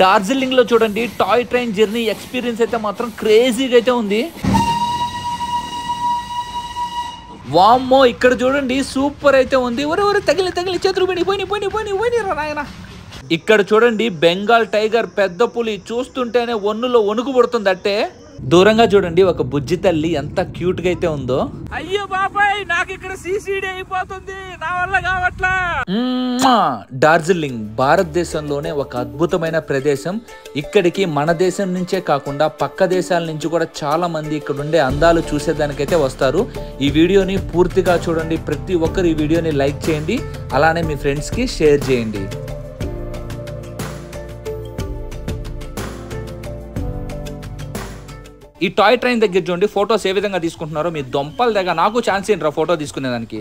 డార్జిలింగ్లో చూడండి toy train journey experience అయితే మాత్రం క్రేజీగా అయితే ఉంది. వామ్మో ఇక్కడ చూడండి సూపర్ అయితే ఉంది. ఒరే తగిలి తగిలి చేతులు పోయి పోయి పోయి పోయి పోయి నాయన. ఇక్కడ చూడండి బెంగాల్ టైగర్ పెద్ద పులి చూస్తుంటేనే ఒన్నులో వణుకు పడుతుంది అట్టే దూరంగా చూడండి ఒక బుజ్జి తల్లి ఎంత క్యూట్గా అయితే ఉందో. అయ్యో బాబాయ్ నాకు ఇక్కడ సీసీడీ అయిపోతుంది. నా వల్ల కావట్లా. డార్జిలింగ్ భారతదేశంలోనే ఒక అద్భుతమైన ప్రదేశం. ఇక్కడికి మన దేశం నుంచే కాకుండా పక్క దేశాల నుంచి కూడా చాలా మంది ఇక్కడ ఉండే అందాలు చూసేదానికైతే వస్తారు. ఈ వీడియోని పూర్తిగా చూడండి. ప్రతి ఒక్కరు ఈ వీడియోని లైక్ చేయండి. అలానే మీ ఫ్రెండ్స్కి షేర్ చేయండి. ఈ టాయ్ ట్రైన్ దగ్గర చూడండి ఫొటోస్ ఏ విధంగా తీసుకుంటున్నారో మీ దొంపల దగ్గర నాకు ఛాన్స్ ఏంట్రా ఫోటో తీసుకునేదానికి?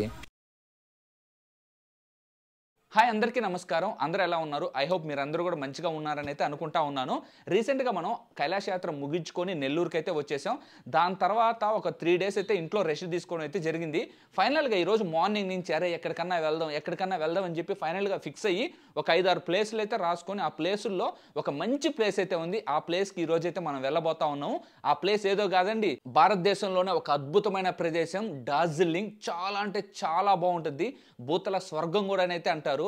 హాయ్ అందరికీ నమస్కారం. అందరూ ఎలా ఉన్నారు? ఐ హోప్ మీరందరూ కూడా మంచిగా ఉన్నారని అయితే అనుకుంటా ఉన్నాను. రీసెంట్గా మనం కైలాసయాత్ర ముగించుకొని నెల్లూరుకి అయితే వచ్చేసాం. దాని తర్వాత ఒక త్రీ డేస్ అయితే ఇంట్లో రెస్ట్ తీసుకోవడం అయితే జరిగింది. ఫైనల్గా ఈరోజు మార్నింగ్ నుంచి అరే ఎక్కడికన్నా వెళ్దాం ఎక్కడికన్నా వెళ్దాం అని చెప్పి ఫైనల్గా ఫిక్స్ అయ్యి ఒక ఐదారు ప్లేసులు అయితే రాసుకొని ఆ ప్లేసుల్లో ఒక మంచి ప్లేస్ అయితే ఉంది. ఆ ప్లేస్కి ఈ అయితే మనం వెళ్ళబోతా ఉన్నాము ఆ ప్లేస్ ఏదో కాదండి భారతదేశంలోనే ఒక అద్భుతమైన ప్రదేశం. డార్జిలింగ్ చాలా అంటే చాలా బాగుంటుంది. భూతల స్వర్గం కూడా అయితే అంటారు.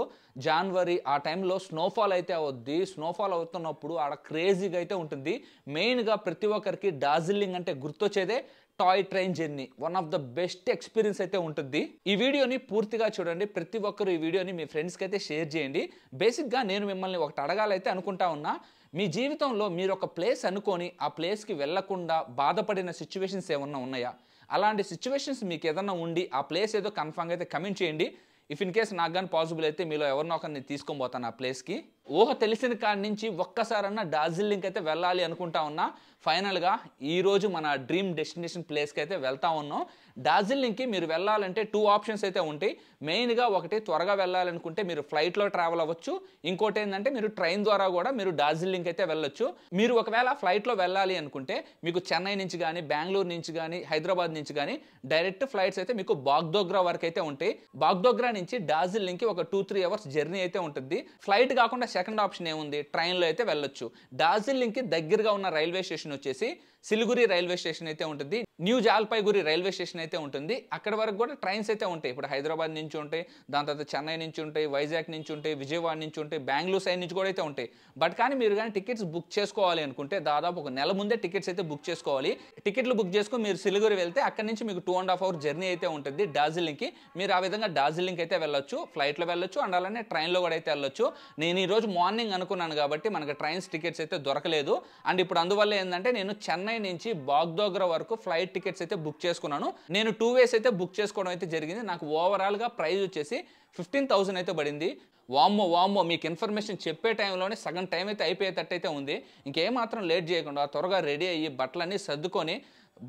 జనవరి ఆ టైంలో స్నోఫాల్ అయితే అవుద్ది. స్నోఫాల్ అవుతున్నప్పుడు ఆడ క్రేజీగా అయితే ఉంటుంది. మెయిన్గా ప్రతి ఒక్కరికి డార్జిలింగ్ అంటే గుర్తొచ్చేదే toy train journey one of the best experience అయితే ఉంటుంది. ఈ వీడియోని పూర్తిగా చూడండి. ప్రతి ఒక్కరు ఈ వీడియోని మీ ఫ్రెండ్స్కి అయితే షేర్ చేయండి. బేసిక్గా నేను మిమ్మల్ని ఒకటి అడగాలైతే అనుకుంటా ఉన్నా మీ జీవితంలో మీరు ఒక ప్లేస్ అనుకొని ఆ ప్లేస్కి వెళ్ళకుండా బాధపడిన సిచ్యువేషన్స్ ఏమన్నా ఉన్నాయా? అలాంటి సిచ్యువేషన్స్ మీకు ఏదన్నా ఉండి ఆ ప్లేస్ ఏదో కన్ఫామ్గా అయితే కమెంట్ చేయండి. ఇఫ్ ఇన్ కేస్ నాకు కానీ పాసిబుల్ అయితే మీలో ఎవరినో ఒకరిని తీసుకొని పోతాను ఆ ప్లేస్కి ఊహ తెలిసిన కాడి నుంచి ఒక్కసారన్నా డార్జిలింగ్ అయితే వెళ్ళాలి అనుకుంటా ఉన్నా ఫైనల్గా ఈరోజు మన డ్రీమ్ డెస్టినేషన్ ప్లేస్కి అయితే వెళ్తా ఉన్నాం. డార్జిలింగ్కి మీరు వెళ్ళాలంటే టూ ఆప్షన్స్ అయితే ఉంటాయి. మెయిన్గా ఒకటి త్వరగా వెళ్ళాలనుకుంటే మీరు ఫ్లైట్లో ట్రావెల్ అవ్వచ్చు. ఇంకోటి ఏంటంటే మీరు ట్రైన్ ద్వారా కూడా మీరు డార్జిలింగ్ అయితే వెళ్ళొచ్చు. మీరు ఒకవేళ ఫ్లైట్లో వెళ్ళాలి అనుకుంటే మీకు చెన్నై నుంచి కానీ బెంగళూరు నుంచి కానీ హైదరాబాద్ నుంచి కానీ డైరెక్ట్ ఫ్లైట్స్ అయితే మీకు బాగ్దోగ్రా వరకు అయితే ఉంటాయి. బాగ్దోగ్రా నుంచి డార్జిలింగ్కి ఒక టూ త్రీ అవర్స్ జర్నీ అయితే ఉంటుంది. ఫ్లైట్ కాకుండా సెకండ్ ఆప్షన్ ఏముంది? ట్రైన్లో అయితే వెళ్ళొచ్చు. డార్జిలింగ్కి దగ్గరగా ఉన్న రైల్వే స్టేషన్ వచ్చేసి సిలిగురి రైల్వే స్టేషన్ అయితే ఉంటుంది న్యూ జాల్పైగురి రైల్వే స్టేషన్ అయితే ఉంటుంది. అక్కడ వరకు కూడా ట్రైన్స్ అయితే ఉంటాయి. ఇప్పుడు హైదరాబాద్ నుంచి ఉంటాయి దాని తర్వాత చెన్నై నుంచి ఉంటాయి వైజాగ్ నుంచి ఉంటాయి విజయవాడ నుంచి ఉంటాయి బెంగళూరు సైడ్ నుంచి కూడా అయితే ఉంటాయి. బట్ కానీ మీరు కానీ టికెట్స్ బుక్ చేసుకోవాలి అనుకుంటే దాదాపు ఒక నెల ముందే టికెట్స్ అయితే బుక్ చేసుకోవాలి. టికెట్లు బుక్ చేసుకుని మీరు సిలిగురి వెళ్తే అక్కడ నుంచి మీకు two and half hour journey అయితే ఉంటుంది డార్జిలింగ్కి. మీరు ఆ విధంగా డార్జిలింగ్ అయితే వెళ్ళొచ్చు ఫ్లైట్లో వెళ్ళొచ్చు అండ్ అలానే ట్రైన్లో కూడా అయితే వెళ్ళొచ్చు. నేను ఈరోజు మార్నింగ్ అనుకున్నాను కాబట్టి మనకి ట్రైన్స్ టికెట్స్ అయితే దొరకలేదు. అండ్ ఇప్పుడు అందువల్ల ఏంటంటే నేను చెన్నై నుంచి బాగ్దోగ్రా వరకు ఫ్లైట్ టికెట్స్ అయితే బుక్ చేసుకున్నాను. నేను టూ వేస్ అయితే బుక్ చేసుకోవడం అయితే జరిగింది. నాకు ఓవరాల్గా ప్రైస్ వచ్చేసి ఫిఫ్టీన్ థౌసండ్ అయితే పడింది. వామ్మో వామ్మో మీకు ఇన్ఫర్మేషన్ చెప్పే టైంలోనే సగం టైం అయితే అయిపోయేటట్టు అయితే ఉంది. ఇంకేమాత్రం లేట్ చేయకుండా త్వరగా రెడీ అయ్యి బట్టలన్నీ సర్దుకొని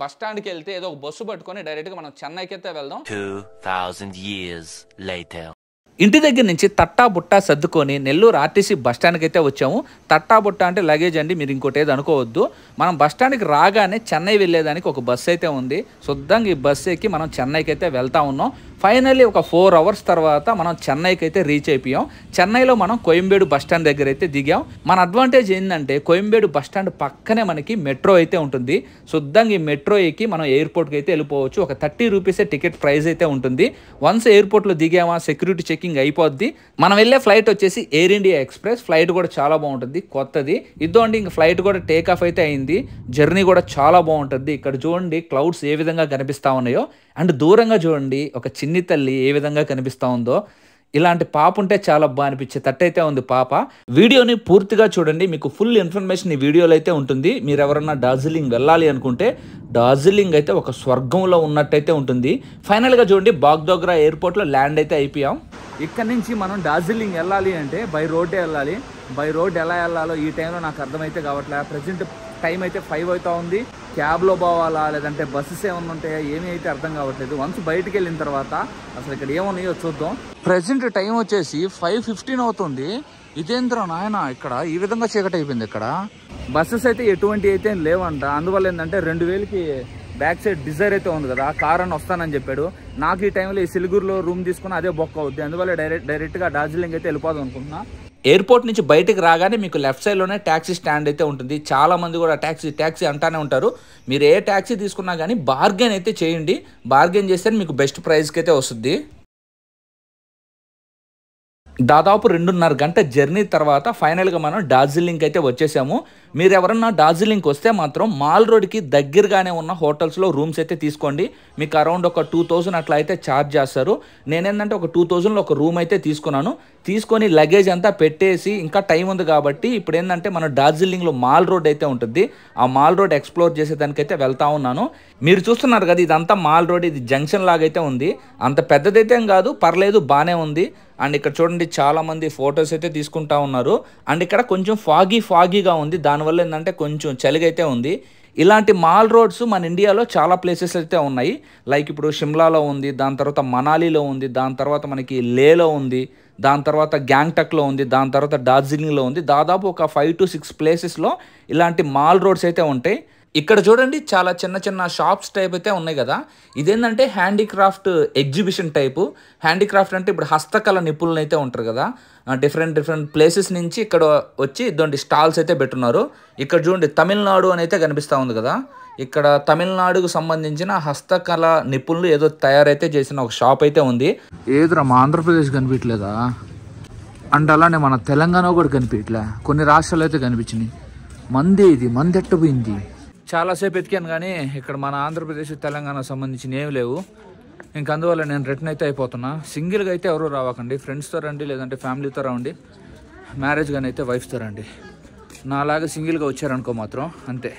బస్ స్టాండ్కి వెళ్తే ఏదో ఒక బస్సు పట్టుకొని డైరెక్ట్గా మనం చెన్నైకి అయితే వెళ్దాం. 2,000 years లైట్ ఇంటి దగ్గర నుంచి తట్టా బుట్టా సర్దుకొని నెల్లూరు ఆర్టీసీ బస్ అయితే వచ్చాము. తట్టా బుట్ట అంటే లగేజ్ అండి మీరు ఇంకోటి ఏది అనుకోవద్దు. మనం బస్ రాగానే చెన్నై వెళ్ళేదానికి ఒక బస్సు అయితే ఉంది. శుద్ధంగా ఈ బస్సు ఎక్కి మనం చెన్నైకి అయితే వెళ్తా ఉన్నాం. ఫైనల్లీ ఒక ఫోర్ అవర్స్ తర్వాత మనం చెన్నైకి అయితే రీచ్ అయిపోయాం. చెన్నైలో మనం కోయంబేడు బస్ స్టాండ్ దగ్గర అయితే దిగాం. మన అడ్వాంటేజ్ ఏంటంటే కోయంబేడు బస్ స్టాండ్ పక్కనే మనకి మెట్రో అయితే ఉంటుంది. శుద్ధంగా ఈ మెట్రో ఎక్కి మనం ఎయిర్పోర్ట్కి అయితే వెళ్ళిపోవచ్చు. ఒక థర్టీ రూపీసే టికెట్ ప్రైస్ అయితే ఉంటుంది. వన్స్ ఎయిర్పోర్ట్లో దిగామా సెక్యూరిటీ చెకింగ్ అయిపోద్ది. మనం వెళ్ళే ఫ్లైట్ వచ్చేసి ఎయిర్ ఇండియా ఎక్స్ప్రెస్ ఫ్లైట్ కూడా చాలా బాగుంటుంది. కొత్తది. ఇదోండి ఇంక ఫ్లైట్ కూడా టేక్ ఆఫ్ అయితే అయింది. జర్నీ కూడా చాలా బాగుంటుంది. ఇక్కడ చూడండి క్లౌడ్స్ ఏ విధంగా కనిపిస్తా ఉన్నాయో. అండ్ దూరంగా చూడండి ఒక చిన్ని తల్లి ఏ విధంగా కనిపిస్తూ ఉందో. ఇలాంటి పాప ఉంటే చాలా బాగా అనిపించే తట్టయితే ఉంది పాప. వీడియోని పూర్తిగా చూడండి మీకు ఫుల్ ఇన్ఫర్మేషన్ ఈ వీడియోలో అయితే ఉంటుంది. మీరు ఎవరన్నా డార్జిలింగ్ వెళ్ళాలి అనుకుంటే డార్జిలింగ్ అయితే ఒక స్వర్గంలో ఉన్నట్టయితే ఉంటుంది. ఫైనల్గా చూడండి బాగ్దోగ్రా ఎయిర్పోర్ట్లో ల్యాండ్ అయితే అయిపోయాం. ఇక్కడ నుంచి మనం డార్జిలింగ్ వెళ్ళాలి అంటే బై రోడ్డే వెళ్ళాలి. బై రోడ్ ఎలా వెళ్ళాలో ఈ టైంలో నాకు అర్థమైతే కావట్లే. ప్రజెంట్ టైం అయితే ఫైవ్ అవుతా ఉంది. క్యాబ్లో పోవాలా లేదంటే బస్సెస్ ఏమన్నా ఉంటాయా ఏమీ అయితే అర్థం కావట్లేదు. వన్స్ బయటికి వెళ్ళిన తర్వాత అసలు ఇక్కడ ఏమున్నాయో చూద్దాం. ప్రజెంట్ టైం వచ్చేసి ఫైవ్ ఫిఫ్టీన్ అవుతుంది. ఇదేంద్ర నాయన ఇక్కడ? ఈ విధంగా చీకటి అయిపోయింది ఇక్కడ. బస్సెస్ అయితే ఎటువంటి అయితే లేవంట. అందువల్ల ఏంటంటే రెండు వేలకి బ్యాక్ సైడ్ డిజైర్ అయితే ఉంది కదా. కార్ అని వస్తానని చెప్పాడు. నాకు ఈ టైంలో ఈ సిలిగురులో రూమ్ తీసుకుని అదే బొక్క అవుద్ది. అందువల్ల డైరెక్ట్ డైరెక్ట్గా డార్జిలింగ్ అయితే వెళ్ళిపోదాం అనుకుంటున్నా. ఎయిర్పోర్ట్ నుంచి బయటకు రాగానే మీకు లెఫ్ట్ సైడ్లోనే ట్యాక్సీ స్టాండ్ అయితే ఉంటుంది. చాలామంది కూడా ట్యాక్సీ ట్యాక్సీ అంటానే ఉంటారు. మీరు ఏ ట్యాక్సీ తీసుకున్నా కానీ బార్గెన్ అయితే చేయండి. బార్గెన్ చేస్తే మీకు బెస్ట్ ప్రైస్కి అయితే వస్తుంది. దాదాపు రెండున్నర గంట జర్నీ తర్వాత ఫైనల్గా మనం డార్జిలింగ్ అయితే వచ్చేసాము. మీరు ఎవరన్నా డార్జిలింగ్కి వస్తే మాత్రం మాల్ రోడ్కి దగ్గరగానే ఉన్న హోటల్స్లో రూమ్స్ అయితే తీసుకోండి. మీకు అరౌండ్ ఒక టూ థౌజండ్ అట్లా అయితే ఛార్జ్ చేస్తారు. నేనేంటంటే ఒక టూ థౌజండ్లో ఒక రూమ్ అయితే తీసుకున్నాను. తీసుకొని లగేజ్ అంతా పెట్టేసి ఇంకా టైం ఉంది కాబట్టి ఇప్పుడు ఏంటంటే మన డార్జిలింగ్లో మాల్ రోడ్ అయితే ఉంటుంది. ఆ మాల్ రోడ్ ఎక్స్ప్లోర్ చేసేదానికైతే వెళ్తా ఉన్నాను. మీరు చూస్తున్నారు కదా ఇదంతా మాల్ రోడ్ ఇది జంక్షన్ లాగైతే ఉంది. అంత పెద్దదైతే ఏం కాదు పర్లేదు బాగానే ఉంది. అండ్ ఇక్కడ చూడండి చాలామంది ఫొటోస్ అయితే తీసుకుంటా ఉన్నారు. అండ్ ఇక్కడ కొంచెం ఫాగీ ఫాగీగా ఉంది. దానివల్ల ఏంటంటే కొంచెం చలిగైతే ఉంది. ఇలాంటి మాల్ రోడ్స్ మన ఇండియాలో చాలా ప్లేసెస్ అయితే ఉన్నాయి. లైక్ ఇప్పుడు షిమ్లాలో ఉంది దాని తర్వాత మనాలిలో ఉంది దాని తర్వాత మనకి లేలో ఉంది. దాని తర్వాత గ్యాంగ్టక్లో ఉంది దాని తర్వాత డార్జిలింగ్లో ఉంది. దాదాపు ఒక ఫైవ్ టు సిక్స్ ప్లేసెస్లో ఇలాంటి మాల్ రోడ్స్ అయితే ఉంటాయి. ఇక్కడ చూడండి చాలా చిన్న చిన్న షాప్స్ టైప్ అయితే ఉన్నాయి కదా. ఇదేంటంటే హ్యాండీక్రాఫ్ట్ ఎగ్జిబిషన్ టైపు హ్యాండీక్రాఫ్ట్ అంటే ఇప్పుడు హస్తకళ నిపుణులు అయితే ఉంటారు కదా. డిఫరెంట్ డిఫరెంట్ ప్లేసెస్ నుంచి ఇక్కడ వచ్చి ఇటువంటి స్టాల్స్ అయితే పెట్టున్నారు. ఇక్కడ చూడండి తమిళనాడు అని అయితే కనిపిస్తూ ఉంది కదా. ఇక్కడ తమిళనాడుకు సంబంధించిన హస్తకళ నిపుణులు ఏదో తయారైతే చేసిన ఒక షాప్ అయితే ఉంది. ఏదిరా మా ఆంధ్రప్రదేశ్ కనిపించలేదా? అంటే అలానే మన తెలంగాణ కూడా కనిపించలే కొన్ని రాష్ట్రాలు అయితే కనిపించినాయి. మందే ఇది మంది ఎట్టపోయింది చాలాసేపు ఎతికాను కానీ ఇక్కడ మన ఆంధ్రప్రదేశ్ తెలంగాణ సంబంధించిన ఏమి లేవు. ఇంక అందువల్ల నేను రిటర్న్ అయితే అయిపోతున్నా. సింగిల్గా అయితే ఎవరు రావకండి. ఫ్రెండ్స్తో రండి లేదంటే ఫ్యామిలీతో రండి మ్యారేజ్ కానీ అయితే వైఫ్తో రండి. నాలాగా సింగిల్గా వచ్చారనుకో మాత్రం అంతే.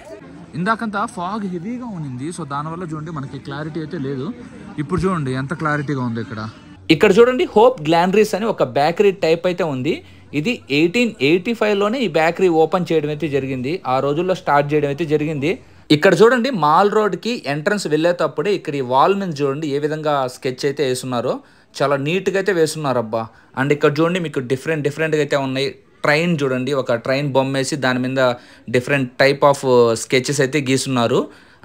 ఇందాకంతా ఫాగ్ హెవీగా ఉన్నింది సో దానివల్ల చూడండి మనకి క్లారిటీ అయితే లేదు. ఇప్పుడు చూడండి ఎంత క్లారిటీగా ఉంది ఇక్కడ. ఇక్కడ చూడండి హోప్ గ్లాండ్రీస్ అని ఒక బేకరీ టైప్ అయితే ఉంది. ఇది ఎయిటీన్ ఎయిటీ ఫైవ్లోనే ఈ బేకరీ ఓపెన్ చేయడం అయితే జరిగింది. ఆ రోజుల్లో స్టార్ట్ చేయడం అయితే జరిగింది. ఇక్కడ చూడండి మాల్ రోడ్కి ఎంట్రన్స్ వెళ్ళేటప్పుడే ఇక్కడ ఈ వాల్ మీద చూడండి ఏ విధంగా స్కెచ్ అయితే వేస్తున్నారో చాలా నీట్గా అయితే వేస్తున్నారు అబ్బా అండ్ ఇక్కడ చూడండి మీకు డిఫరెంట్ డిఫరెంట్గా అయితే ఉన్నాయి. ట్రైన్ చూడండి ఒక ట్రైన్ బొమ్మ వేసి దాని మీద డిఫరెంట్ టైప్ ఆఫ్ స్కెచెస్ అయితే గీస్తున్నారు.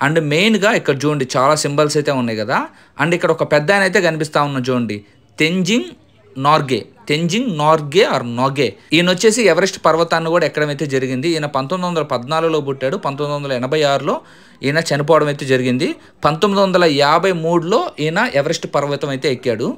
అండ్ మెయిన్గా ఇక్కడ చూడండి చాలా సింబల్స్ అయితే ఉన్నాయి కదా. అండ్ ఇక్కడ ఒక పెద్ద ఆయన అయితే కనిపిస్తా ఉన్న చూడండి. తెంజింగ్ నార్గే. తెంజింగ్ నార్గే ఆర్ నోగే. ఈయన వచ్చేసి ఎవరెస్ట్ పర్వతాన్ని కూడా ఎక్కడమైతే జరిగింది. ఈయన పంతొమ్మిది వందల పద్నాలుగులో పుట్టాడు పంతొమ్మిది వందల ఎనభై ఆరులో ఈయన చనిపోవడం అయితే జరిగింది. పంతొమ్మిది వందల యాభై మూడులో ఈయన ఎవరెస్ట్ పర్వతం అయితే ఎక్కాడు.